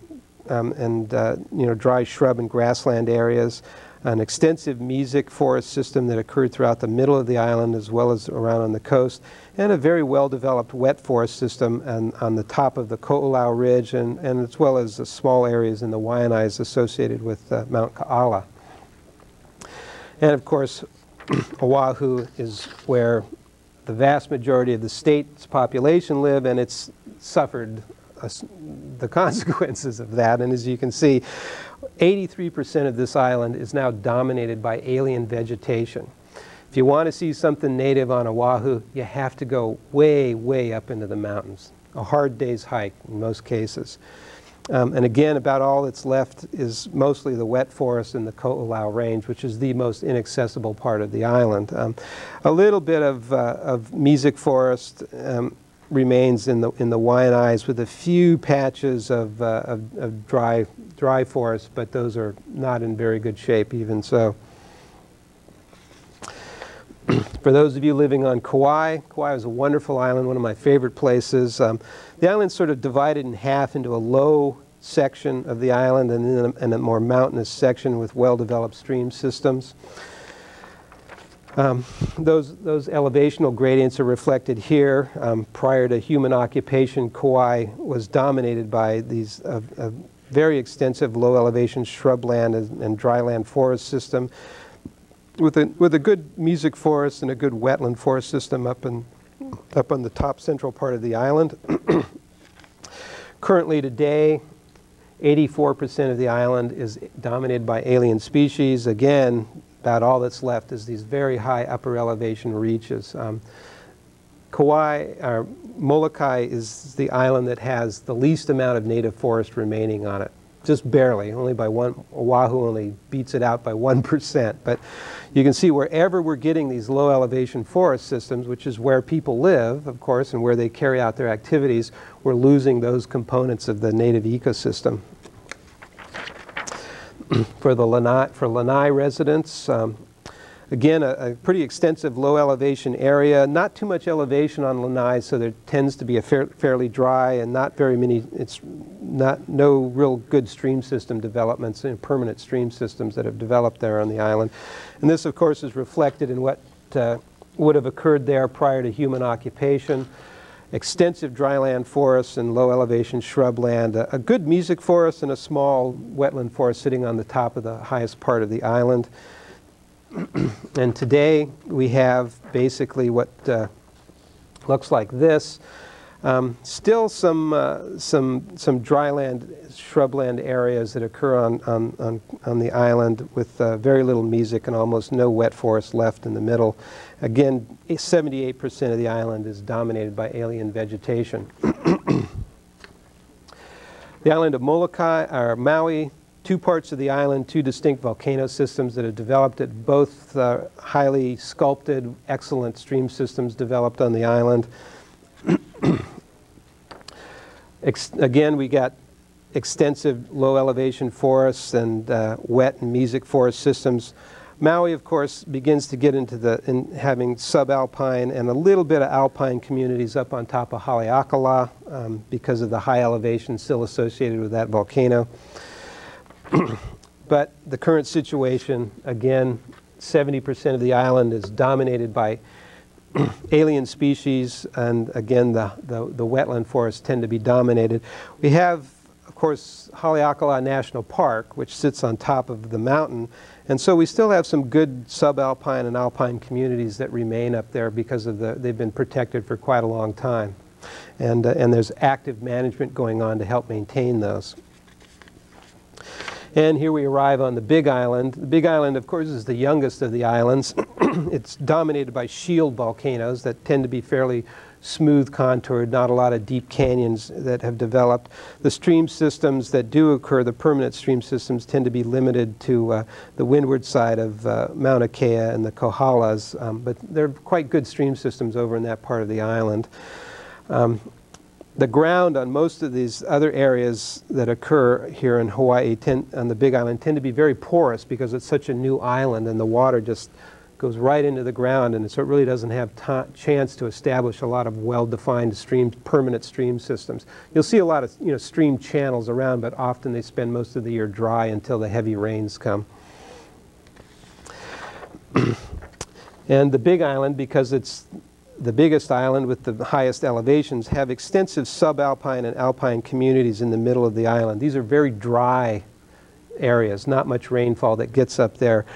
um, and uh, you know dry shrub and grassland areas. An extensive mesic forest system that occurred throughout the middle of the island as well as around on the coast, and a very well-developed wet forest system on, on the top of the Ko'olau Ridge and, and as well as the small areas in the Waianaes associated with uh, Mount Ka'ala. And of course, Oahu is where the vast majority of the state's population live, and it's suffered uh, the consequences of that. And as you can see, 83% of this island is now dominated by alien vegetation. If you want to see something native on Oahu, you have to go way, way up into the mountains. A hard day's hike in most cases. Um, and again, about all that's left is mostly the wet forest in the Ko'olau Range, which is the most inaccessible part of the island. Um, a little bit of, uh, of mesic forest um, remains in the, in the Waianaes with a few patches of, uh, of, of, dry, dry forest, but those are not in very good shape even so. For those of you living on Kauai, Kauai is a wonderful island, one of my favorite places. Um, the island's sort of divided in half into a low section of the island and then a, and a more mountainous section with well-developed stream systems. Um, those, those elevational gradients are reflected here. Um, prior to human occupation, Kauai was dominated by these uh, uh, very extensive low elevation shrubland and, and dryland forest system with a, with a good mesic forest and a good wetland forest system up, in, up on the top central part of the island. Currently today, 84% of the island is dominated by alien species. Again, about all that's left is these very high upper elevation reaches. Um, Kauai, or Molokai is the island that has the least amount of native forest remaining on it just barely, only by one, Oahu only beats it out by 1%. But you can see wherever we're getting these low elevation forest systems, which is where people live, of course, and where they carry out their activities, we're losing those components of the native ecosystem. for the Lanai, for Lanai residents, um, Again, a, a, pretty extensive low elevation area, not too much elevation on Lanai, so there tends to be a fair, fairly dry and not very many, it's not, no real good stream system developments and permanent stream systems that have developed there on the island. And this, of course, is reflected in what uh, would have occurred there prior to human occupation. Extensive dryland forests and low elevation shrubland, a, a good mesic forest and a small wetland forest sitting on the top of the highest part of the island. and today we have basically what uh, looks like this. Um, still some, uh, some, some dryland, shrubland areas that occur on, on, on, on the island with uh, very little mesic and almost no wet forest left in the middle. Again, 78% of the island is dominated by alien vegetation. the island of Molokai, or Maui, two parts of the island, two distinct volcano systems that have developed it, both uh, highly sculpted, excellent stream systems developed on the island. Again, we got extensive low elevation forests and uh, wet and mesic forest systems. Maui, of course, begins to get into the in having subalpine and a little bit of alpine communities up on top of Haleakala um, because of the high elevation still associated with that volcano. but the current situation, again, 70% of the island is dominated by alien species, and again, the, the, the, wetland forests tend to be dominated. We have, of course, Haleakala National Park, which sits on top of the mountain, and so we still have some good subalpine and alpine communities that remain up there because of the, they've been protected for quite a long time. And, uh, and there's active management going on to help maintain those. And here we arrive on the Big Island. The Big Island, of course, is the youngest of the islands. it's dominated by shield volcanoes that tend to be fairly smooth contoured, not a lot of deep canyons that have developed. The stream systems that do occur, the permanent stream systems, tend to be limited to uh, the windward side of uh, Mauna Kea and the Kohalas, um, but they're quite good stream systems over in that part of the island. Um, the ground on most of these other areas that occur here in Hawaii, tend, on the Big Island, tend to be very porous because it's such a new island and the water just goes right into the ground and so it really doesn't have chance to establish a lot of well-defined stream, permanent stream systems. You'll see a lot of you know, stream channels around, but often they spend most of the year dry until the heavy rains come. and the Big Island, because it's the biggest island with the highest elevations, have extensive subalpine and alpine communities in the middle of the island. These are very dry areas, not much rainfall that gets up there.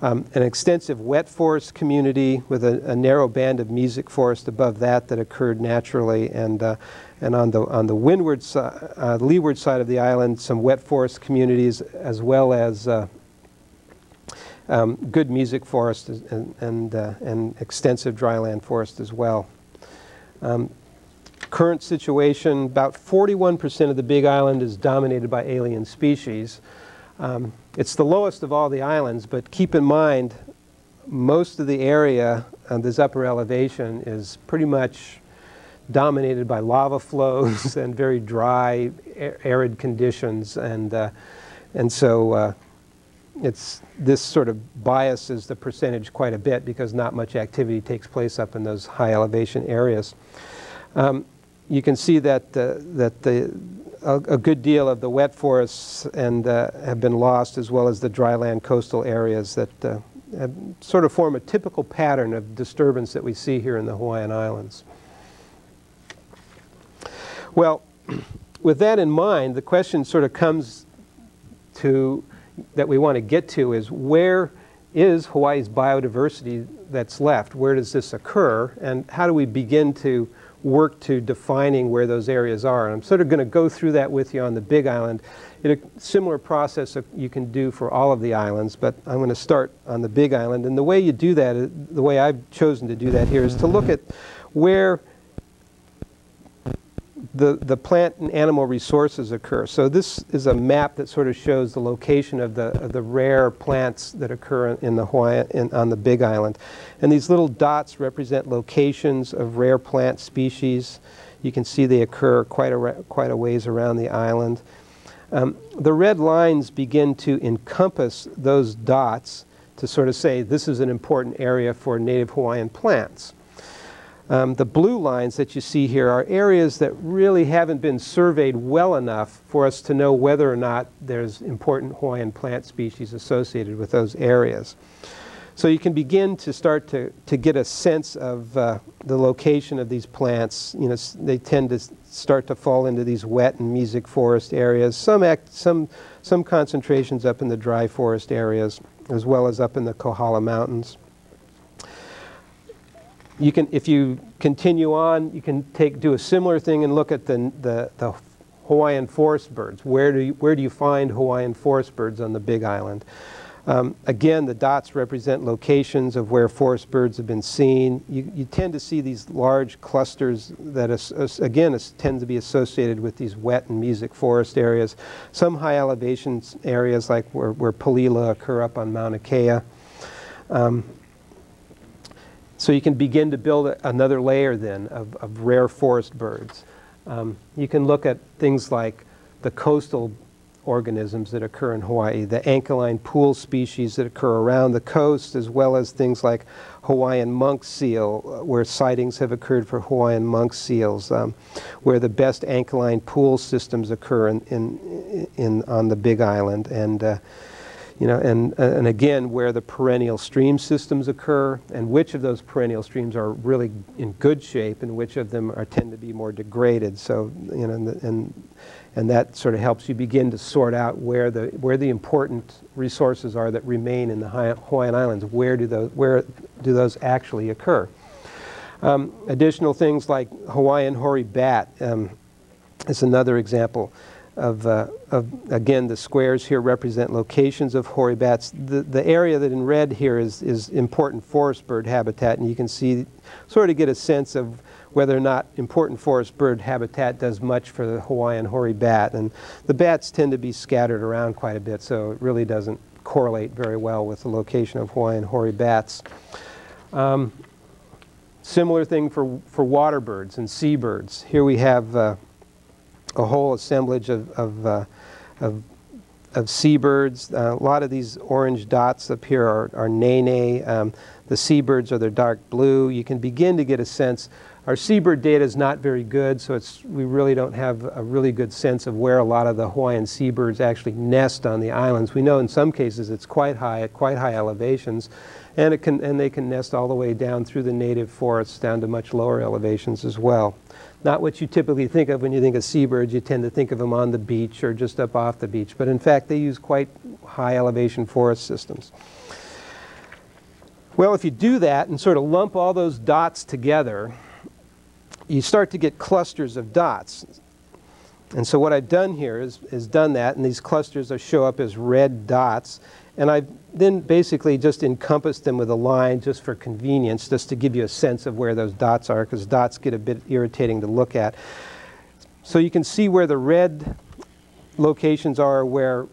Um, an extensive wet forest community with a, a, narrow band of mesic forest above that that occurred naturally, and uh, and on the on the windward si uh, leeward side of the island, some wet forest communities as well as uh, um, good mesic forest and and, uh, and extensive dryland forest as well. Um, current situation: about 41% of the Big Island is dominated by alien species. Um, it's the lowest of all the islands, but keep in mind, most of the area of this upper elevation is pretty much dominated by lava flows and very dry, arid conditions, and uh, and so uh, it's this sort of biases the percentage quite a bit because not much activity takes place up in those high elevation areas. Um, you can see that the, that the a, a, good deal of the wet forests and uh, have been lost, as well as the dryland coastal areas that uh, sort of form a typical pattern of disturbance that we see here in the Hawaiian Islands. Well, with that in mind, the question sort of comes to that we want to get to is where is Hawaii's biodiversity that's left? Where does this occur? And how do we begin to work to defining where those areas are. And I'm sort of going to go through that with you on the Big Island. In a similar process you can do for all of the islands, but I'm going to start on the Big Island. And the way you do that, uh, the way I've chosen to do that here, is to look at where the, the plant and animal resources occur. So this is a map that sort of shows the location of the, of the rare plants that occur in the Hawaii, in, on the Big Island. And these little dots represent locations of rare plant species. You can see they occur quite a, quite a ways around the island. Um, the red lines begin to encompass those dots to sort of say this is an important area for native Hawaiian plants. Um, the blue lines that you see here are areas that really haven't been surveyed well enough for us to know whether or not there's important Hawaiian plant species associated with those areas. So you can begin to start to, to get a sense of uh, the location of these plants. You know, they tend to start to fall into these wet and mesic forest areas, some, act, some, some concentrations up in the dry forest areas, as well as up in the Kohala Mountains you can, if you continue on, you can take, do a similar thing and look at the, the, the Hawaiian forest birds. Where do, you, where do you find Hawaiian forest birds on the Big Island? Um, again, the dots represent locations of where forest birds have been seen. You, you tend to see these large clusters that, is, again, tend to be associated with these wet and mesic forest areas. Some high elevation areas like where, where Palila occur up on Mauna Kea. Um, so you can begin to build another layer then of, of rare forest birds. Um, you can look at things like the coastal organisms that occur in Hawaii, the anchialine pool species that occur around the coast, as well as things like Hawaiian monk seal, where sightings have occurred for Hawaiian monk seals, um, where the best anchialine pool systems occur in, in, in, on the Big Island. And uh, you know, and, and again, where the perennial stream systems occur, and which of those perennial streams are really in good shape, and which of them are tend to be more degraded. So, you know, and, and, and that sort of helps you begin to sort out where the where the important resources are that remain in the Hawaiian Islands. Where do those where do those actually occur? Um, additional things like Hawaiian hoary bat um, is another example of, uh, of, again, the squares here represent locations of hoary bats. The, the area that in red here is, is important forest bird habitat, and you can see, sort of get a sense of whether or not important forest bird habitat does much for the Hawaiian hoary bat. And the bats tend to be scattered around quite a bit, so it really doesn't correlate very well with the location of Hawaiian hoary bats. Um, similar thing for, for water birds and seabirds. Here we have uh, a whole assemblage of, of, uh, of, of seabirds. Uh, a lot of these orange dots up here are, are nene. Um, The seabirds are the dark blue. You can begin to get a sense. Our seabird data is not very good, so it's, we really don't have a really good sense of where a lot of the Hawaiian seabirds actually nest on the islands. We know in some cases it's quite high at quite high elevations, and, it can, and they can nest all the way down through the native forests down to much lower elevations as well. Not what you typically think of when you think of seabirds. You tend to think of them on the beach or just up off the beach. But in fact, they use quite high elevation forest systems. Well, if you do that and sort of lump all those dots together, you start to get clusters of dots. And so what I've done here is, is done that, and these clusters show up as red dots. And I've then basically just encompassed them with a line just for convenience, just to give you a sense of where those dots are, because dots get a bit irritating to look at. So you can see where the red locations are where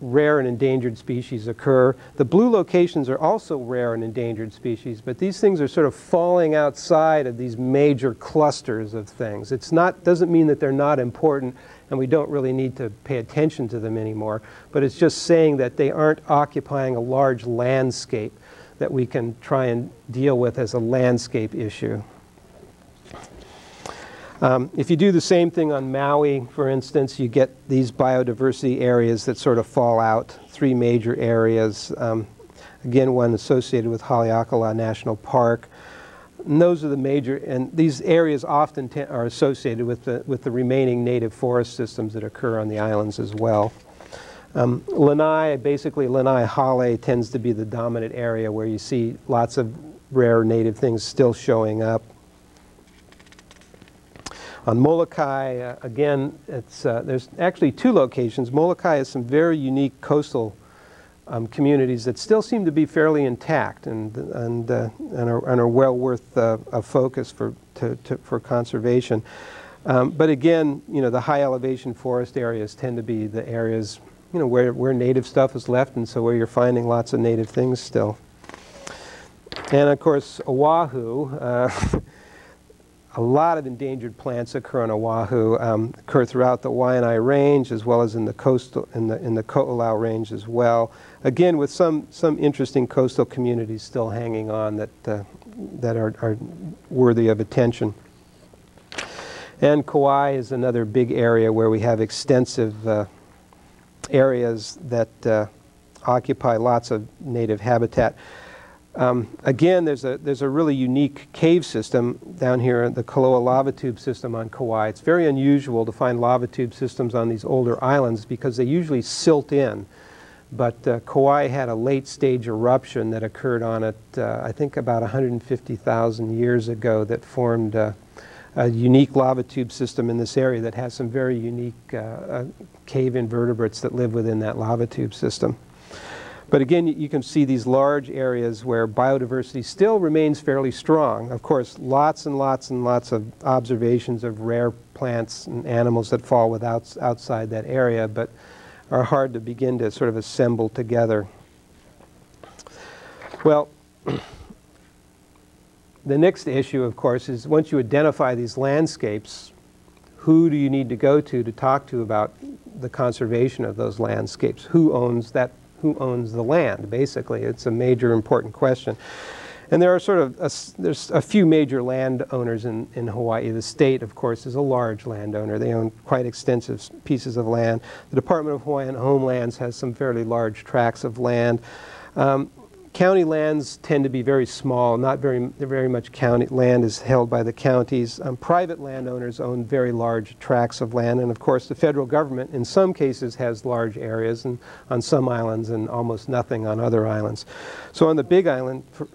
rare and endangered species occur. The blue locations are also rare and endangered species, but these things are sort of falling outside of these major clusters of things. It's not, doesn't mean that they're not important and we don't really need to pay attention to them anymore, but it's just saying that they aren't occupying a large landscape that we can try and deal with as a landscape issue. Um, if you do the same thing on Maui, for instance, you get these biodiversity areas that sort of fall out, three major areas. Um, again, one associated with Haleakala National Park. And those are the major, and these areas often are associated with the, with the remaining native forest systems that occur on the islands as well. Um, Lanai, basically Lanai Hale tends to be the dominant area where you see lots of rare native things still showing up. On Molokai, uh, again, it's, uh, there's actually two locations. Molokai has some very unique coastal um, communities that still seem to be fairly intact and, and, uh, and, are, and are well worth uh, a focus for, to, to, for conservation. Um, but again, you know, the high elevation forest areas tend to be the areas, you know, where, where native stuff is left and so where you're finding lots of native things still. And of course, Oahu, uh, a lot of endangered plants occur on Oahu, um, occur throughout the Waianae Range as well as in the coastal in the in the Ko'olau Range as well. Again, with some some interesting coastal communities still hanging on that uh, that are, are worthy of attention. And Kauai is another big area where we have extensive uh, areas that uh, occupy lots of native habitat. Um, again, there's a, there's a really unique cave system down here, the Koloa lava tube system on Kauai. It's very unusual to find lava tube systems on these older islands because they usually silt in. But uh, Kauai had a late stage eruption that occurred on it, uh, I think about 150,000 years ago that formed uh, a unique lava tube system in this area that has some very unique uh, uh, cave invertebrates that live within that lava tube system. But again, you can see these large areas where biodiversity still remains fairly strong. Of course, lots and lots and lots of observations of rare plants and animals that fall without, outside that area, but are hard to begin to sort of assemble together. Well, the next issue, of course, is once you identify these landscapes, who do you need to go to to talk to about the conservation of those landscapes? Who owns that who owns the land, basically. It's a major important question. And there are sort of, a, there's a few major landowners in, in Hawaii. The state, of course, is a large landowner. They own quite extensive pieces of land. The Department of Hawaiian Homelands has some fairly large tracts of land. Um, County lands tend to be very small, not very, very much county land is held by the counties. Um, private landowners own very large tracts of land, and of course the federal government in some cases has large areas and on some islands and almost nothing on other islands. So on the big island, for,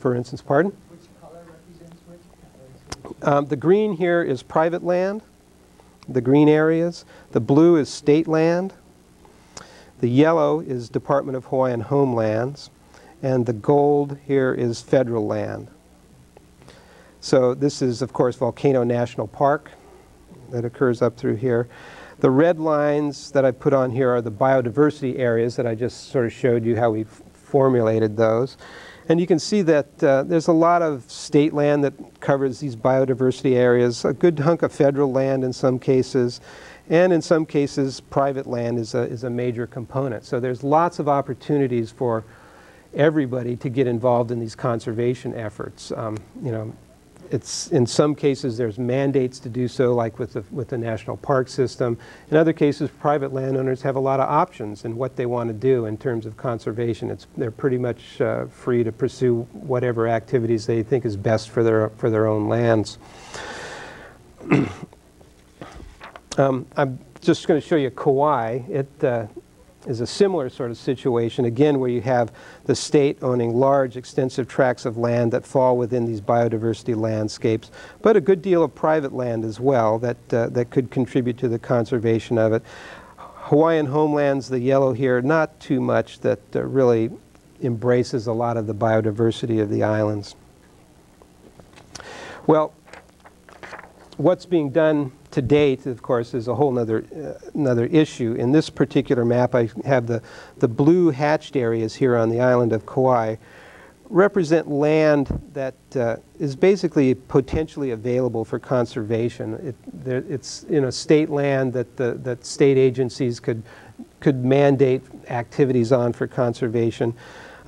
for instance, pardon? Um, the green here is private land, the green areas. The blue is state land. The yellow is Department of Hawaiian Homelands, and the gold here is federal land. So this is, of course, Volcano National Park that occurs up through here. The red lines that I put on here are the biodiversity areas that I just sort of showed you how we formulated those. And you can see that uh, there's a lot of state land that covers these biodiversity areas, a good hunk of federal land in some cases, and in some cases, private land is a, is a major component. So there's lots of opportunities for everybody to get involved in these conservation efforts. Um, you know, it's in some cases there's mandates to do so, like with the with the national park system. In other cases, private landowners have a lot of options in what they want to do in terms of conservation. It's they're pretty much uh, free to pursue whatever activities they think is best for their for their own lands. um, I'm just going to show you Kauai. It uh, is a similar sort of situation, again, where you have the state owning large, extensive tracts of land that fall within these biodiversity landscapes, but a good deal of private land as well that, uh, that could contribute to the conservation of it. Hawaiian homelands, the yellow here, not too much that uh, really embraces a lot of the biodiversity of the islands. Well, what's being done to date, of course, is a whole other uh, another issue. In this particular map, I have the, the blue hatched areas here on the island of Kauai represent land that uh, is basically potentially available for conservation. It, there, it's you know state land that the that state agencies could could mandate activities on for conservation.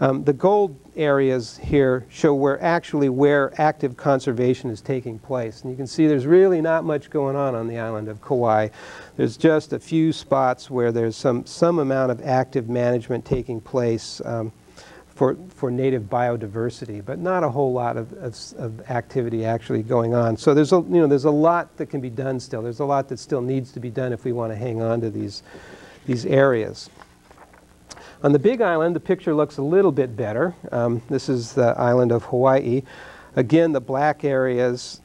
Um, the gold areas here show where actually where active conservation is taking place. And you can see there's really not much going on on the island of Kauai. There's just a few spots where there's some, some amount of active management taking place um, for, for native biodiversity, but not a whole lot of, of, of, activity actually going on. So there's a, you know, there's a lot that can be done still. There's a lot that still needs to be done if we want to hang on to these, these areas. On the Big Island, the picture looks a little bit better. Um, this is the island of Hawaii. Again, the black areas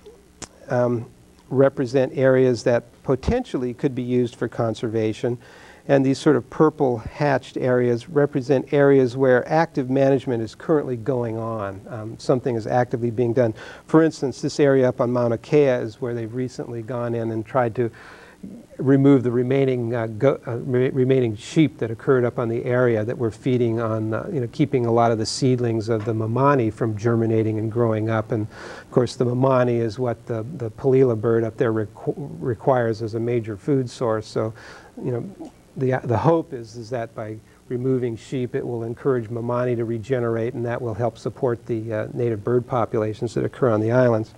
um, represent areas that potentially could be used for conservation. And these sort of purple hatched areas represent areas where active management is currently going on. Um, something is actively being done. For instance, this area up on Mauna Kea is where they've recently gone in and tried to remove the remaining uh, go, uh, re remaining sheep that occurred up on the area that were feeding on, uh, you know, keeping a lot of the seedlings of the mamani from germinating and growing up. And of course, the mamani is what the, the palila bird up there requ requires as a major food source. So, you know, the, the hope is, is that by removing sheep, it will encourage mamani to regenerate, and that will help support the uh, native bird populations that occur on the islands.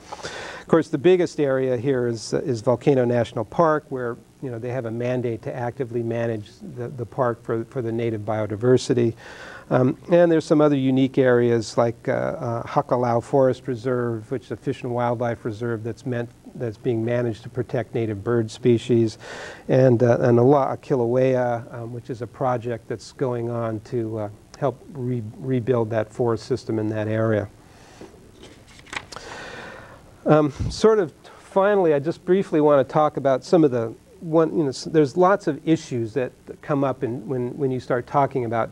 Of course, the biggest area here is, uh, is Volcano National Park, where you know, they have a mandate to actively manage the, the park for, for the native biodiversity. Um, and there's some other unique areas like uh, uh, Hakalau Forest Reserve, which is a fish and wildlife reserve that's meant that's being managed to protect native bird species, and uh, and Kilauea, um, which is a project that's going on to uh, help re rebuild that forest system in that area. Um, sort of finally, I just briefly want to talk about some of the one, you know, there's lots of issues that come up in, when, when you start talking about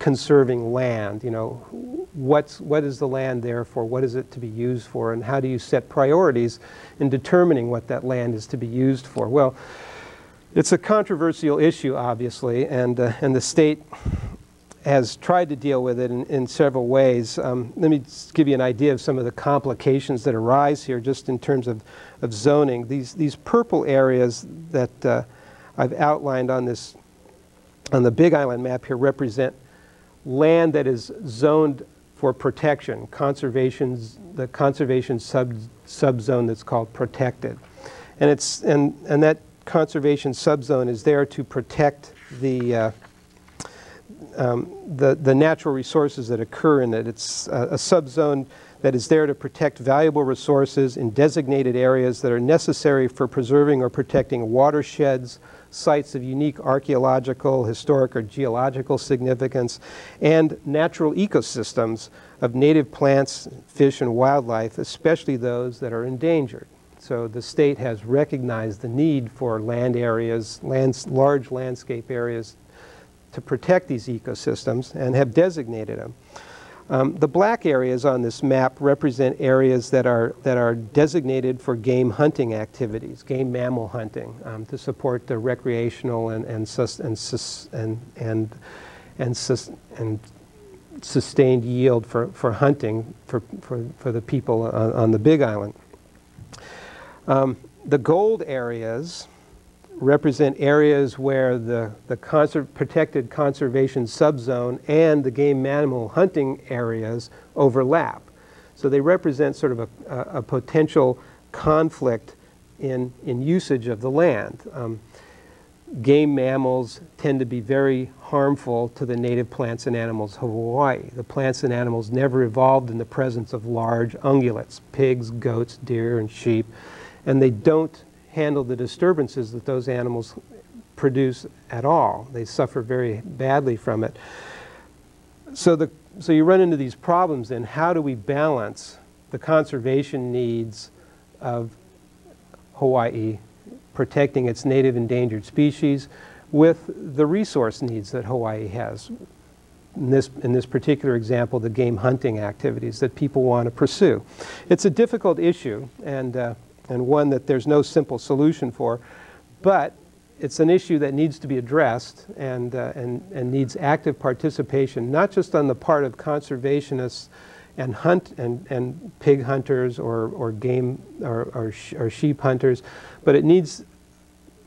conserving land. You know, what's, what is the land there for? What is it to be used for? And how do you set priorities in determining what that land is to be used for? Well, it's a controversial issue, obviously, and, uh, and the state has tried to deal with it in, in several ways. Um, let me give you an idea of some of the complications that arise here just in terms of, of zoning. These, these purple areas that uh, I've outlined on this on the Big Island map here represent land that is zoned for protection, conservation's, the conservation sub, subzone that's called protected. And, it's, and, and that conservation subzone is there to protect the uh, um, the, the natural resources that occur in it. It's a, a subzone that is there to protect valuable resources in designated areas that are necessary for preserving or protecting watersheds, sites of unique archaeological, historic, or geological significance, and natural ecosystems of native plants, fish, and wildlife, especially those that are endangered. So the state has recognized the need for land areas, lands, large landscape areas to protect these ecosystems and have designated them. Um, the black areas on this map represent areas that are, that are designated for game hunting activities, game mammal hunting, um, to support the recreational and, and, sus and, sus and, and, and, sus and sustained yield for, for hunting for, for, for the people on, on the Big Island. Um, the gold areas represent areas where the, the conser protected conservation subzone and the game mammal hunting areas overlap. So they represent sort of a, a, a potential conflict in, in usage of the land. Um, game mammals tend to be very harmful to the native plants and animals of Hawaii. The plants and animals never evolved in the presence of large ungulates, pigs, goats, deer, and sheep, and they don't handle the disturbances that those animals produce at all. They suffer very badly from it. So, the, so you run into these problems then. How do we balance the conservation needs of Hawaii, protecting its native endangered species, with the resource needs that Hawaii has? In this, in this particular example, the game hunting activities that people want to pursue. It's a difficult issue, and uh, and one that there's no simple solution for. But it's an issue that needs to be addressed and, uh, and, and needs active participation, not just on the part of conservationists and hunt and, and pig hunters or, or game or, or, sh or sheep hunters, but it needs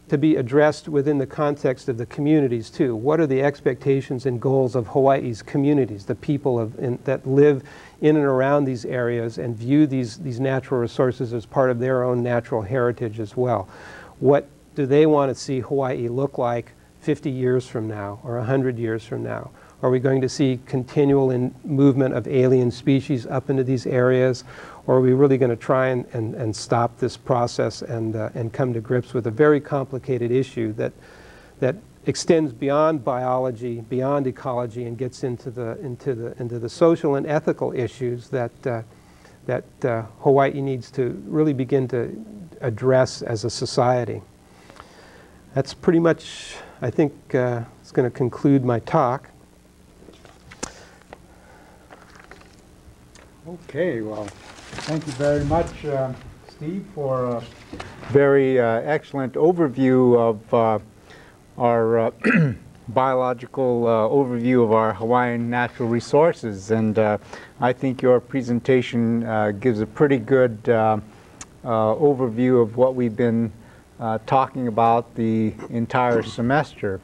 to be addressed within the context of the communities too. What are the expectations and goals of Hawaii's communities, the people of, in, that live in and around these areas and view these, these natural resources as part of their own natural heritage as well. What do they want to see Hawaii look like 50 years from now or 100 years from now? Are we going to see continual movement of alien species up into these areas? Or are we really going to try and, and, and stop this process and, uh, and come to grips with a very complicated issue that, that extends beyond biology, beyond ecology, and gets into the, into the, into the social and ethical issues that, uh, that uh, Hawaii needs to really begin to address as a society. That's pretty much, I think, uh, it's going to conclude my talk. Okay, well, thank you very much, uh, Steve, for a very uh, excellent overview of uh, our uh, biological uh, overview of our Hawaiian natural resources. And uh, I think your presentation uh, gives a pretty good uh, uh, overview of what we've been talking about the entire semester.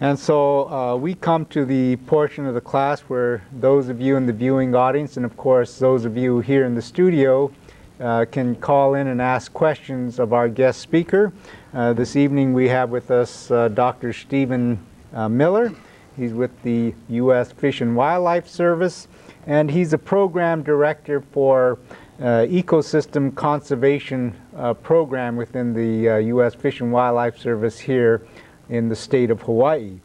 And so we come to the portion of the class where those of you in the viewing audience, and of course those of you here in the studio, can call in and ask questions of our guest speaker. Uh, this evening we have with us uh, Dr. Stephen uh, Miller. He's with the U.S. Fish and Wildlife Service, and he's a program director for uh, ecosystem conservation uh, program within the U.S. Fish and Wildlife Service here in the state of Hawaii.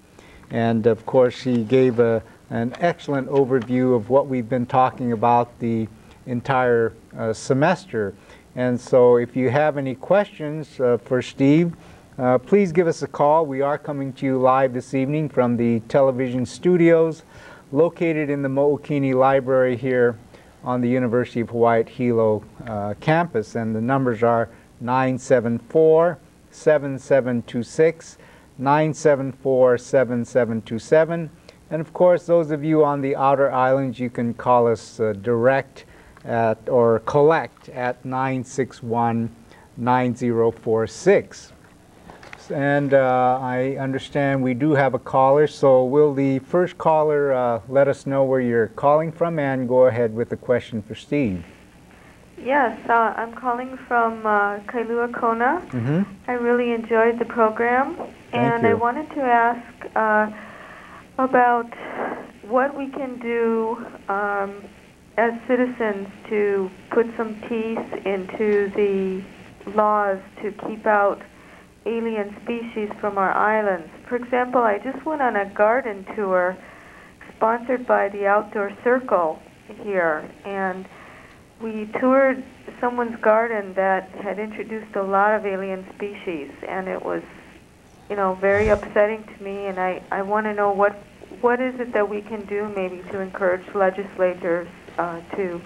And of course, he gave a, an excellent overview of what we've been talking about the entire semester. And so if you have any questions uh, for Steve, uh, please give us a call. We are coming to you live this evening from the television studios located in the Mo'okini Library here on the University of Hawaii at Hilo uh, campus. And the numbers are 974 7726, 974 7727. And of course, those of you on the outer islands, you can call us uh, direct at, or collect at 961 9046. And uh, I understand we do have a caller, so will the first caller uh, let us know where you're calling from and go ahead with the question for Steve? Yes, uh, I'm calling from uh, Kailua Kona. Mm -hmm. I really enjoyed the program, and I wanted to ask uh, about what we can do um, as citizens to put some teeth into the laws to keep out alien species from our islands. For example, I just went on a garden tour sponsored by the Outdoor Circle here, and we toured someone's garden that had introduced a lot of alien species, and it was, you know, very upsetting to me, and I, I want to know what what is it that we can do maybe to encourage legislators uh, to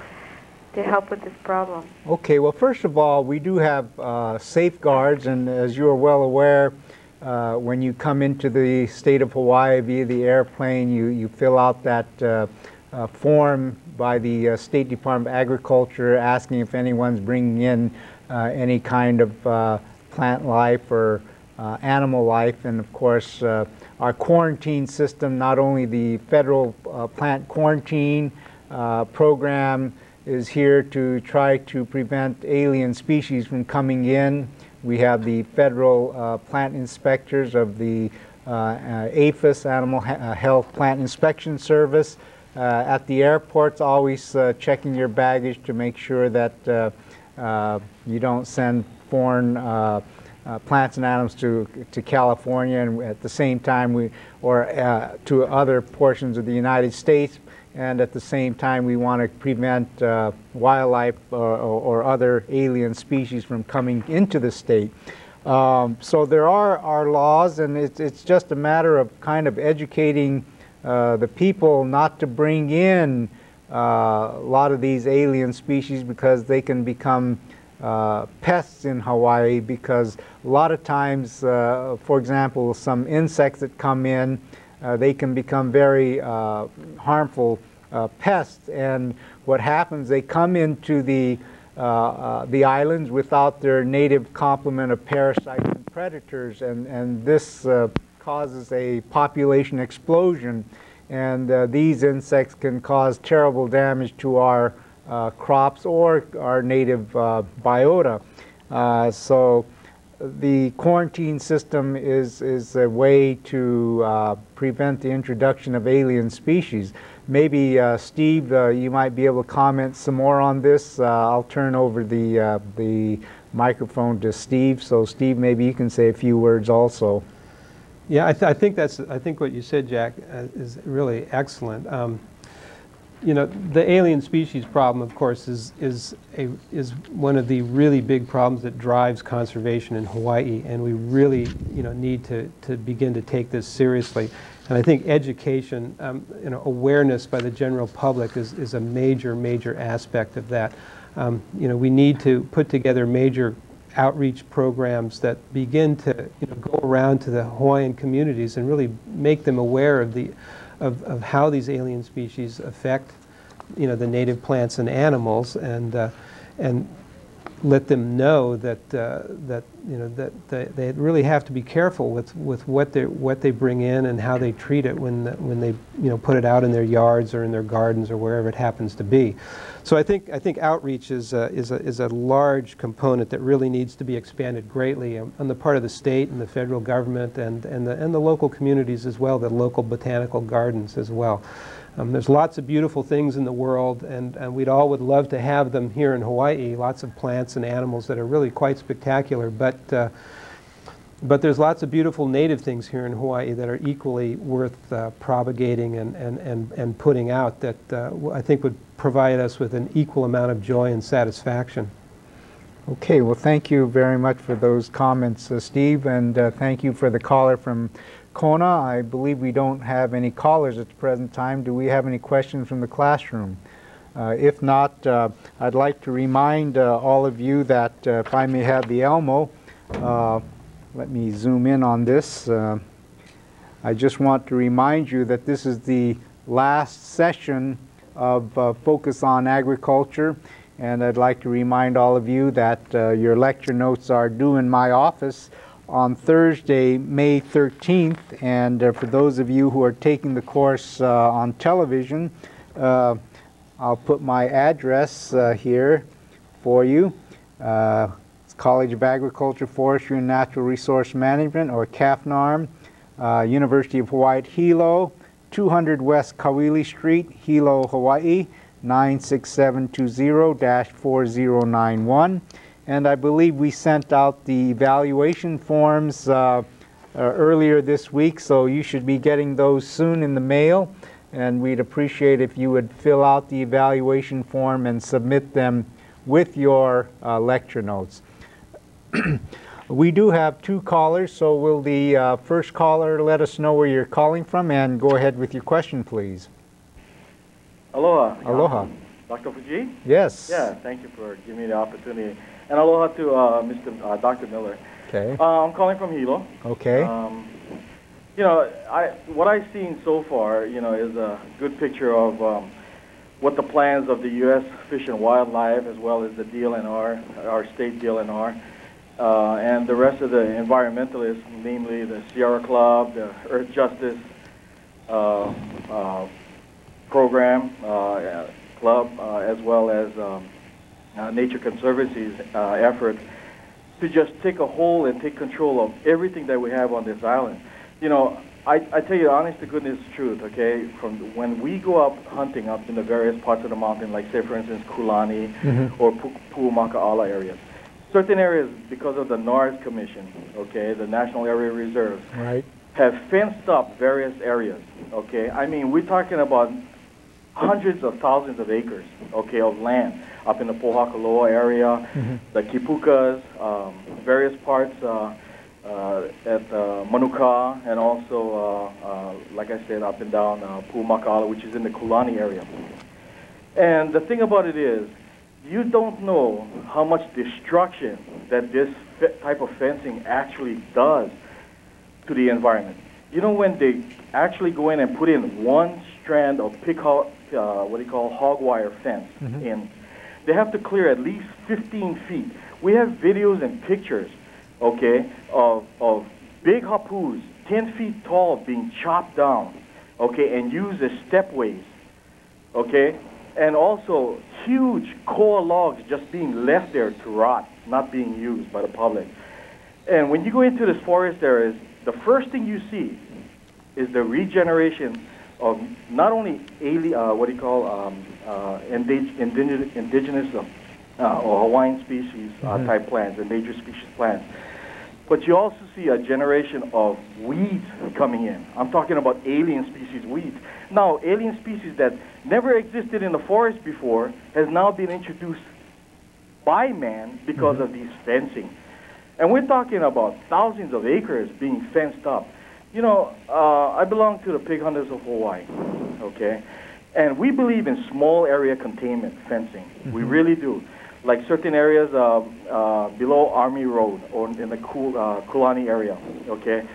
to help with this problem? Okay, well, first of all, we do have uh, safeguards, and as you are well aware, uh, when you come into the state of Hawaii via the airplane, you, you fill out that uh, uh form by the uh, State Department of Agriculture asking if anyone's bringing in uh, any kind of plant life or animal life. And of course, our quarantine system, not only the federal plant quarantine uh, program is here to try to prevent alien species from coming in. We have the federal uh, plant inspectors of the APHIS, Animal Health Plant Inspection Service. at the airports, always checking your baggage to make sure that you don't send foreign uh, plants and animals to, to California and at the same time we, or uh, to other portions of the United States and at the same time we want to prevent uh, wildlife or, or, other alien species from coming into the state. Um, so there are our laws and it's, it's just a matter of kind of educating uh, the people not to bring in uh, a lot of these alien species because they can become uh, pests in Hawaii because a lot of times, uh, for example, some insects that come in, uh, they can become very uh, harmful uh, pests. And what happens, they come into the, the islands without their native complement of parasites and predators, and, and this causes a population explosion. And these insects can cause terrible damage to our uh, crops or our native uh, biota. Uh, so the quarantine system is, is a way to uh, prevent the introduction of alien species. Maybe uh, Steve, uh, you might be able to comment some more on this. I'll turn over the, the microphone to Steve. So Steve, maybe you can say a few words also. Yeah, I, th I think that's, I think what you said, Jack, is really excellent. Um, you know, the alien species problem, of course, is, is, a, is one of the really big problems that drives conservation in Hawaii, and we really, you know, need to, to begin to take this seriously. And I think education, um, you know, awareness by the general public is, is a major, major aspect of that. Um, you know, we need to put together major outreach programs that begin to, you know, go around to the Hawaiian communities and really make them aware of the of, of how these alien species affect you know, the native plants and animals and, uh, and let them know that, uh, that, you know, that they, they, really have to be careful with, with what, they, what they bring in and how they treat it when, when they you know, put it out in their yards or in their gardens or wherever it happens to be. So I think, I think outreach is a, is, a, is a large component that really needs to be expanded greatly on the part of the state and the federal government and, and, the, and the local communities as well, the local botanical gardens as well. Um, there's lots of beautiful things in the world, and, and we'd all would love to have them here in Hawaii, lots of plants and animals that are really quite spectacular. But, uh, but there's lots of beautiful native things here in Hawaii that are equally worth uh, propagating and, and, and, and putting out that uh, I think would provide us with an equal amount of joy and satisfaction. Okay, well, thank you very much for those comments, uh, Steve, and uh, thank you for the caller from Kona, I believe we don't have any callers at the present time. Do we have any questions from the classroom? Uh, if not, uh, I'd like to remind uh, all of you that uh, if I may have the Elmo, uh, let me zoom in on this. Uh, I just want to remind you that this is the last session of Focus on Agriculture. And I'd like to remind all of you that your lecture notes are due in my office on Thursday, May 13th. And uh, for those of you who are taking the course uh, on television, uh, I'll put my address uh, here for you. Uh, it's College of Agriculture, Forestry, and Natural Resource Management, or CAFNARM, uh, University of Hawaii at Hilo, 200 West Kawili Street, Hilo, Hawaii, 96720-4091 and I believe we sent out the evaluation forms uh, uh, earlier this week, so you should be getting those soon in the mail. And we'd appreciate if you would fill out the evaluation form and submit them with your uh, lecture notes. we do have two callers, so will the uh, first caller let us know where you're calling from and go ahead with your question, please. Aloha. Aloha. Dr. Fujii? Yes. Yeah, thank you for giving me the opportunity. And aloha to uh, Mr. Uh, Dr. Miller. Okay. Uh, I'm calling from Hilo. Okay. Um, you know, I what I've seen so far, you know, is a good picture of um, what the plans of the U.S. Fish and Wildlife, as well as the DLNR, our state DLNR, uh, and the rest of the environmentalists, namely the Sierra Club, the Earth Justice uh, uh, Program uh, Club, uh, as well as um, uh, Nature Conservancy's effort to just take a hold and take control of everything that we have on this island. You know, I, I tell you, honest to goodness truth, okay, from when we go up hunting up in the various parts of the mountain, like say for instance Kulani mm-hmm. or Pu'umaka'ala areas, certain areas because of the NARS Commission, okay, the National Area Reserves, right. have fenced up various areas, okay. I mean, we're talking about hundreds of thousands of acres, okay, of land up in the Pohakuloa area, mm-hmm. the Kipukas, um, various parts. Uh, uh, at uh, Manuka and also, uh, like I said, up and down uh, Pu'umaka'ala, which is in the Kulani area. And the thing about it is, you don't know how much destruction that this type of fencing actually does to the environment. You know, when they actually go in and put in one strand of pick, uh, what do you call hog wire fence mm-hmm. in, they have to clear at least 15 feet. We have videos and pictures okay, of, of big hapus, 10 feet tall, being chopped down, okay, and used as stepways, okay, and also huge koa logs just being left there to rot, not being used by the public. And when you go into this forest areas, the first thing you see is the regeneration of not only alien, uh, what do you call um, uh, indig- indigenous, indigenous uh, or Hawaiian species uh, mm-hmm. type plants, endangered species plants, but you also see a generation of weeds coming in. I'm talking about alien species weeds. Now, alien species that never existed in the forest before has now been introduced by man because mm-hmm. of these fencing. And we're talking about thousands of acres being fenced up. You know, uh, I belong to the Pig Hunters of Hawaii, okay? And we believe in small area containment fencing. Mm-hmm. We really do like certain areas uh, uh, below Army Road or in the Kul, uh, Kulani area, okay?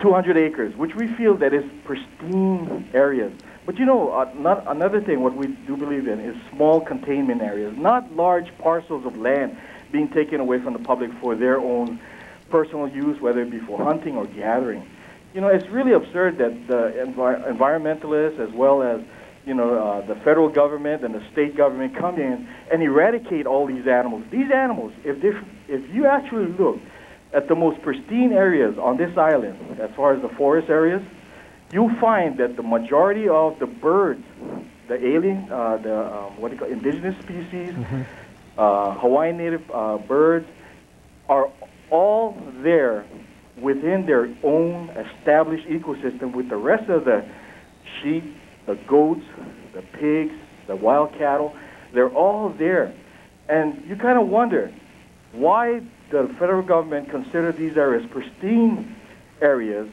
200 acres, which we feel that is pristine areas. But you know, uh, not, another thing what we do believe in is small containment areas, not large parcels of land being taken away from the public for their own personal use, whether it be for hunting or gathering. You know, it's really absurd that the envi- environmentalists as well as you know, uh, the federal government and the state government come in and eradicate all these animals. These animals, if, if you actually look at the most pristine areas on this island, as far as the forest areas, you'll find that the majority of the birds, the alien, uh, the um, what do you call indigenous species, mm-hmm. uh, Hawaiian native uh, birds, are all there within their own established ecosystem with the rest of the sheep, the goats, the pigs, the wild cattle, they're all there. And you kind of wonder why the federal government consider these areas pristine areas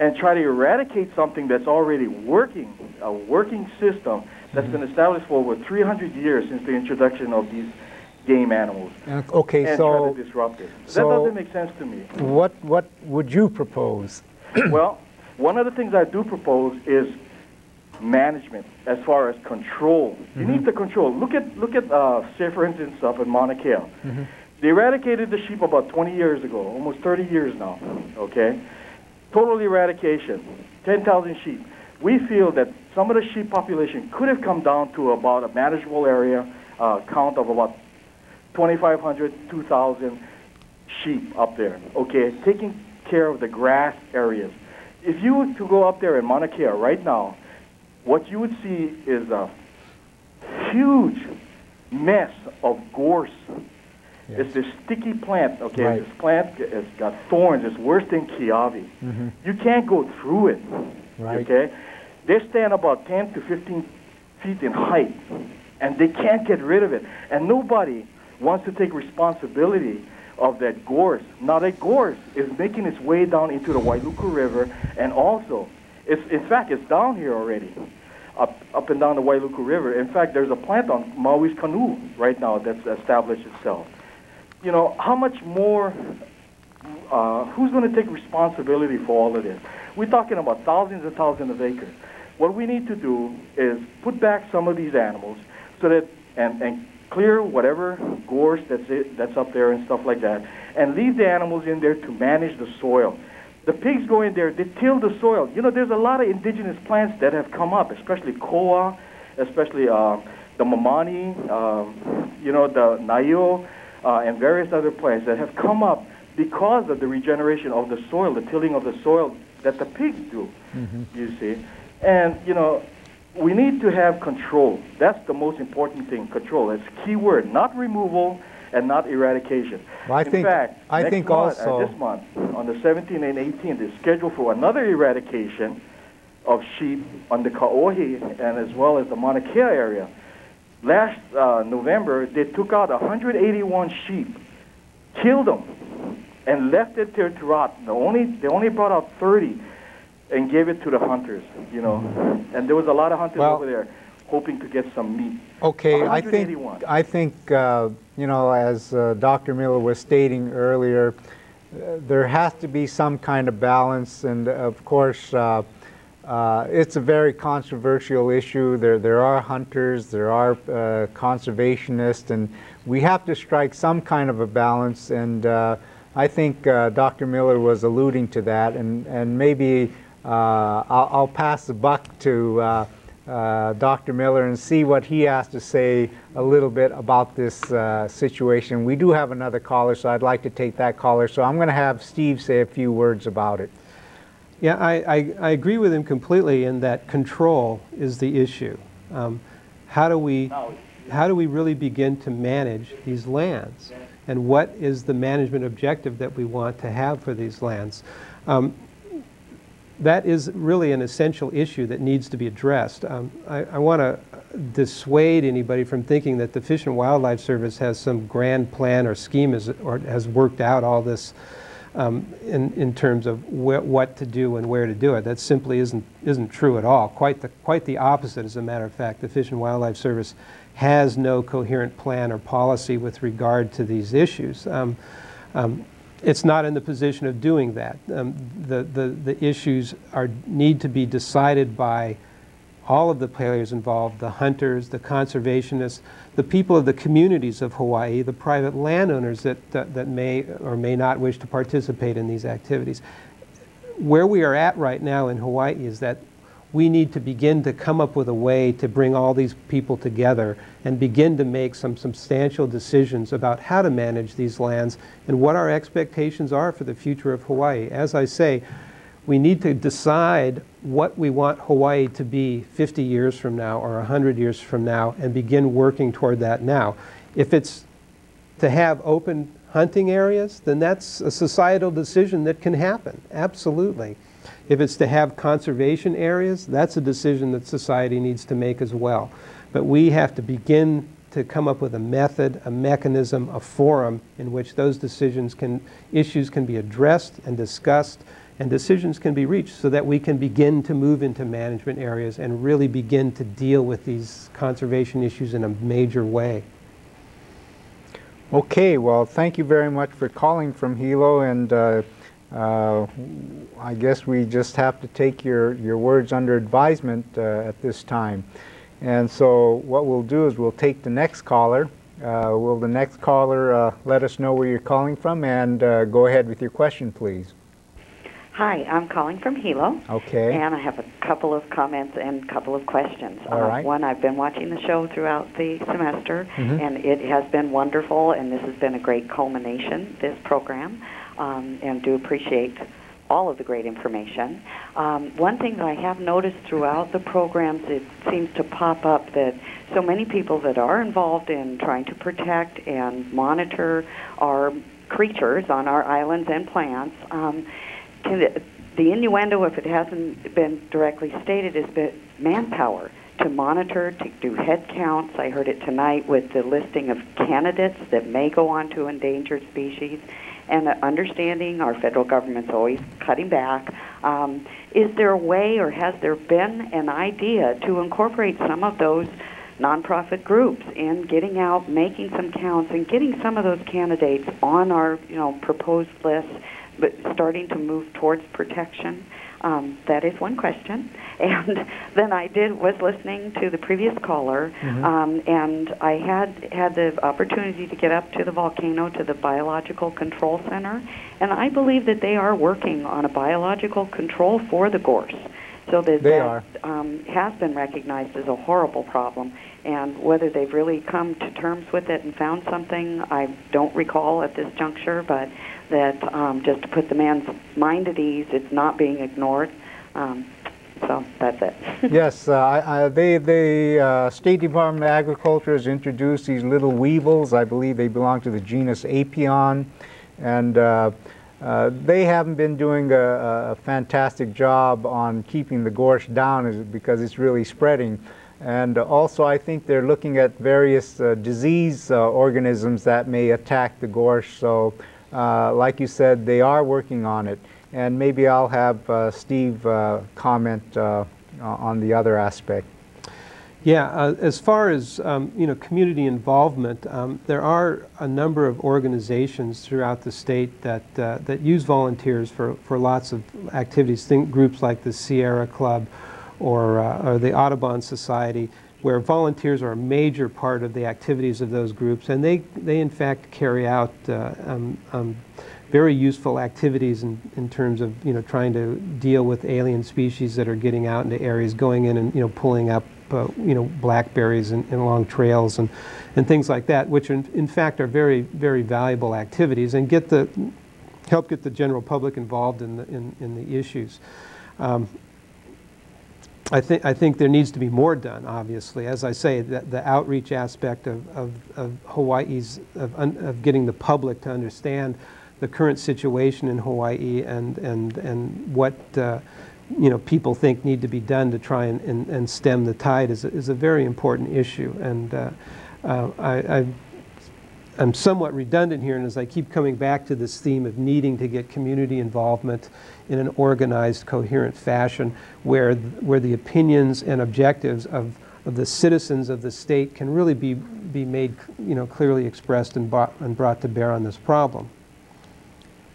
and try to eradicate something that's already working, a working system that's mm-hmm. been established for over 300 years since the introduction of these game animals. Okay, and so try to disrupt it. So that doesn't make sense to me. What what would you propose? well, one of the things I do propose is management as far as control. You mm-hmm. need the control. Look at look at uh, say for instance up in Mauna Kea. Mm-hmm. They eradicated the sheep about 20 years ago, almost 30 years now. Okay, total eradication, 10,000 sheep. We feel that some of the sheep population could have come down to about a manageable area uh, count of about 2,500, 2,000 sheep up there. Okay, taking care of the grass areas. If you were to go up there in Mauna Kea right now what you would see is a huge mess of gorse. Yes. It's this sticky plant, okay? Right. This plant has got thorns. It's worse than kiawe. Mm-hmm. You can't go through it, right. okay? They stand about 10 to 15 feet in height, and they can't get rid of it. And nobody wants to take responsibility of that gorse. Now, that gorse is making its way down into the Wailuku River and also it's, in fact, it's down here already, up, up and down the Wailuku River. In fact, there's a plant on Maui's canoe right now that's established itself. You know, how much more, uh, who's going to take responsibility for all of this? We're talking about thousands and thousands of acres. What we need to do is put back some of these animals so that, and, and clear whatever gorse that's it, that's up there and stuff like that, and leave the animals in there to manage the soil. The pigs go in there, they till the soil. You know, there's a lot of indigenous plants that have come up, especially koa, especially uh, the mamani, um, you know, the naio, uh, and various other plants that have come up because of the regeneration of the soil, the tilling of the soil that the pigs do, mm-hmm. you see. And, you know, we need to have control. That's the most important thing, control. It's key word, not removal and not eradication. Well, I In think, fact, I next think month, also... Uh, this month, on the 17th and 18th, is scheduled for another eradication of sheep on the Kaohe and as well as the Mauna Kea area. Last uh, November, they took out 181 sheep, killed them, and left it there to rot. The only, they only brought out 30 and gave it to the hunters, you know. And there was a lot of hunters well, over there hoping to get some meat. Okay, I think, I think uh, you know, as uh, Dr. Miller was stating earlier, uh, there has to be some kind of balance, and of course, uh, uh, it's a very controversial issue. There, there are hunters, there are uh, conservationists, and we have to strike some kind of a balance. And uh, I think uh, Dr. Miller was alluding to that, and, and maybe I'll, I'll, pass the buck to uh, Dr. Miller and see what he has to say a little bit about this situation. We do have another caller, so I'd like to take that caller. So I'm going to have Steve say a few words about it. Yeah, I, I, I, agree with him completely in that control is the issue. Um, how do we how do we really begin to manage these lands? And what is the management objective that we want to have for these lands? Um, that is really an essential issue that needs to be addressed. Um, I, I want to dissuade anybody from thinking that the Fish and Wildlife Service has some grand plan or scheme has, or has worked out all this um, in, in terms of wh what to do and where to do it. That simply isn't, isn't true at all. Quite the, quite the opposite, as a matter of fact. The Fish and Wildlife Service has no coherent plan or policy with regard to these issues. Um, um, it's not in the position of doing that. Um, the, the, the issues are, need to be decided by all of the players involved, the hunters, the conservationists, the people of the communities of Hawaii, the private landowners that, that, that may or may not wish to participate in these activities. Where we are at right now in Hawaii is that we need to begin to come up with a way to bring all these people together and begin to make some substantial decisions about how to manage these lands and what our expectations are for the future of Hawaii. As I say, we need to decide what we want Hawaii to be 50 years from now or 100 years from now and begin working toward that now. If it's to have open hunting areas, then that's a societal decision that can happen, absolutely. If it's to have conservation areas, that's a decision that society needs to make as well. But we have to begin to come up with a method, a mechanism, a forum in which those decisions can, issues can be addressed and discussed and decisions can be reached so that we can begin to move into management areas and really begin to deal with these conservation issues in a major way. Okay, well, thank you very much for calling from Hilo, and uh, uh, I guess we just have to take your, your words under advisement uh, at this time. And so what we'll do is we'll take the next caller. Uh, will the next caller uh, let us know where you're calling from and uh, go ahead with your question, please. Hi, I'm calling from Hilo. Okay. And I have a couple of comments and a couple of questions. All uh, right. One, I've been watching the show throughout the semester, Mhm. and it has been wonderful, and this has been a great culmination, this program, um, and do appreciate all of the great information. Um, one thing that I have noticed throughout the programs, it seems to pop up that so many people that are involved in trying to protect and monitor our creatures on our islands and plants, um, can the innuendo, if it hasn't been directly stated, is that manpower to monitor, to do head counts. I heard it tonight with the listing of candidates that may go on to endangered species. And understanding our federal government's always cutting back. Um, is there a way, or has there been an idea to incorporate some of those nonprofit groups in getting out, making some counts, and getting some of those candidates on our, you know, proposed list but starting to move towards protection. Um, that is one question. And then I did was listening to the previous caller, Mhm. um, and I had had the opportunity to get up to the volcano to the biological control center, and I believe that they are working on a biological control for the gorse. So that They that are. um, has been recognized as a horrible problem, and whether they've really come to terms with it and found something, I don't recall at this juncture. But that um, just to put the man's mind at ease, it's not being ignored. Um, so that's it. Yes, uh, I, I, they, the uh, State Department of Agriculture has introduced these little weevils. I believe they belong to the genus Apion, and uh, uh, they haven't been doing a, a fantastic job on keeping the gorse down because it's really spreading. And also, I think they're looking at various uh, disease uh, organisms that may attack the gorse. So, uh, like you said, they are working on it. And maybe I'll have uh, Steve comment on the other aspect. Yeah, uh, as far as um, you know, community involvement, um, there are a number of organizations throughout the state that uh, that use volunteers for, for lots of activities. Think groups like the Sierra Club or, uh, or the Audubon Society, where volunteers are a major part of the activities of those groups, and they they in fact carry out. Uh, um, um, very useful activities in, in terms of you know trying to deal with alien species that are getting out into areas, going in and you know pulling up uh, you know blackberries and, and along trails and and things like that, which in, in fact are very very valuable activities and get the help get the general public involved in the in, in the issues. Um, I think, I think there needs to be more done, obviously. As I say, the, the outreach aspect of, of, of Hawaii's, of, of getting the public to understand the current situation in Hawaii and, and, and what uh, you know, people think need to be done to try and, and, and stem the tide is a, is a very important issue. And uh, uh, I, I, I'm somewhat redundant here, and as I keep coming back to this theme of needing to get community involvement in an organized, coherent fashion where, where the opinions and objectives of, of the citizens of the state can really be, be made you know, clearly expressed and brought, and brought to bear on this problem.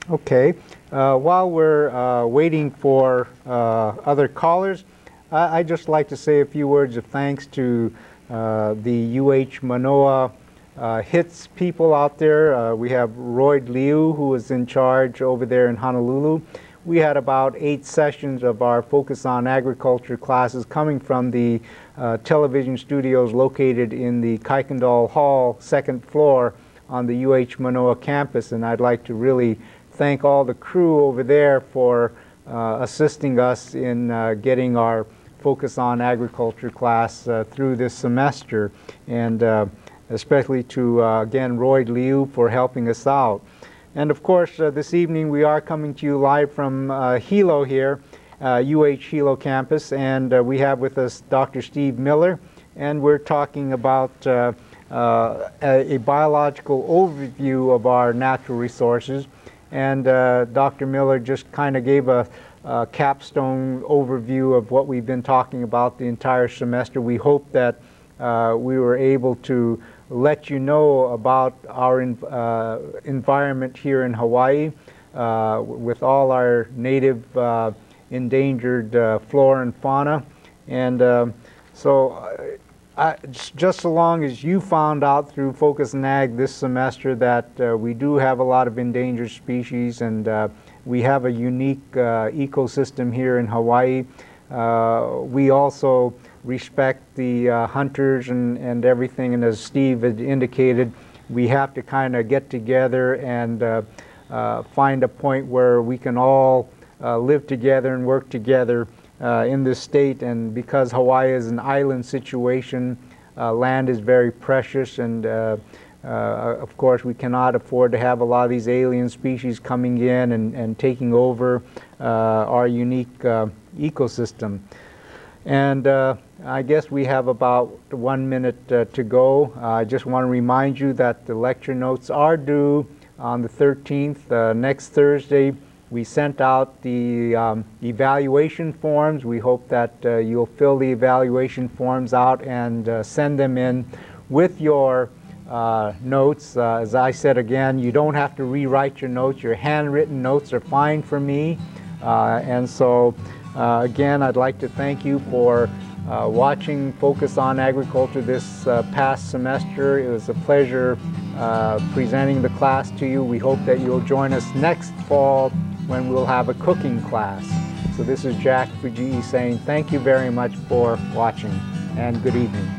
Okay. Uh, while we're uh, waiting for uh, other callers, I, I'd just like to say a few words of thanks to uh, the UH Manoa uh, HITS people out there. Uh, we have Roy Liu, who is in charge over there in Honolulu. We had about eight sessions of our Focus on Agriculture classes coming from the television studios located in the Kuykendall Hall, second floor on the UH Manoa campus, and I'd like to really thank all the crew over there for uh, assisting us in uh, getting our focus on agriculture class uh, through this semester. And uh, especially to uh, again Roy Liu for helping us out. And of course uh, this evening we are coming to you live from Hilo here UH Hilo campus. And we have with us Dr. Steve Miller. And we're talking about a, a, biological overview of our natural resources and uh, Dr. Miller just kind of gave a, a, capstone overview of what we've been talking about the entire semester. We hope that uh, we were able to let you know about our uh, environment here in Hawaii uh, with all our native uh, endangered uh, flora and fauna. And um, so I, just so long as you found out through Focus on Ag this semester that uh, we do have a lot of endangered species and uh, we have a unique uh, ecosystem here in Hawaii. Uh, we also respect the uh, hunters and, and everything and as Steve had indicated, we have to kind of get together and uh, find a point where we can all live together and work together uh, in this state and because Hawaii is an island situation, uh, land is very precious and uh, of course we cannot afford to have a lot of these alien species coming in and, and taking over our unique ecosystem. And uh, I guess we have about one minute uh, to go. Uh, I just want to remind you that the lecture notes are due on the 13th, next Thursday. We sent out the um, evaluation forms. We hope that uh, you'll fill the evaluation forms out and uh, send them in with your uh, notes. Uh, as I said again, you don't have to rewrite your notes. Your handwritten notes are fine for me. Uh, and so Uh, again, I'd like to thank you for watching Focus on Agriculture this past semester. It was a pleasure presenting the class to you. We hope that you'll join us next fall when we'll have a cooking class. So this is Jack Fujii saying thank you very much for watching and good evening.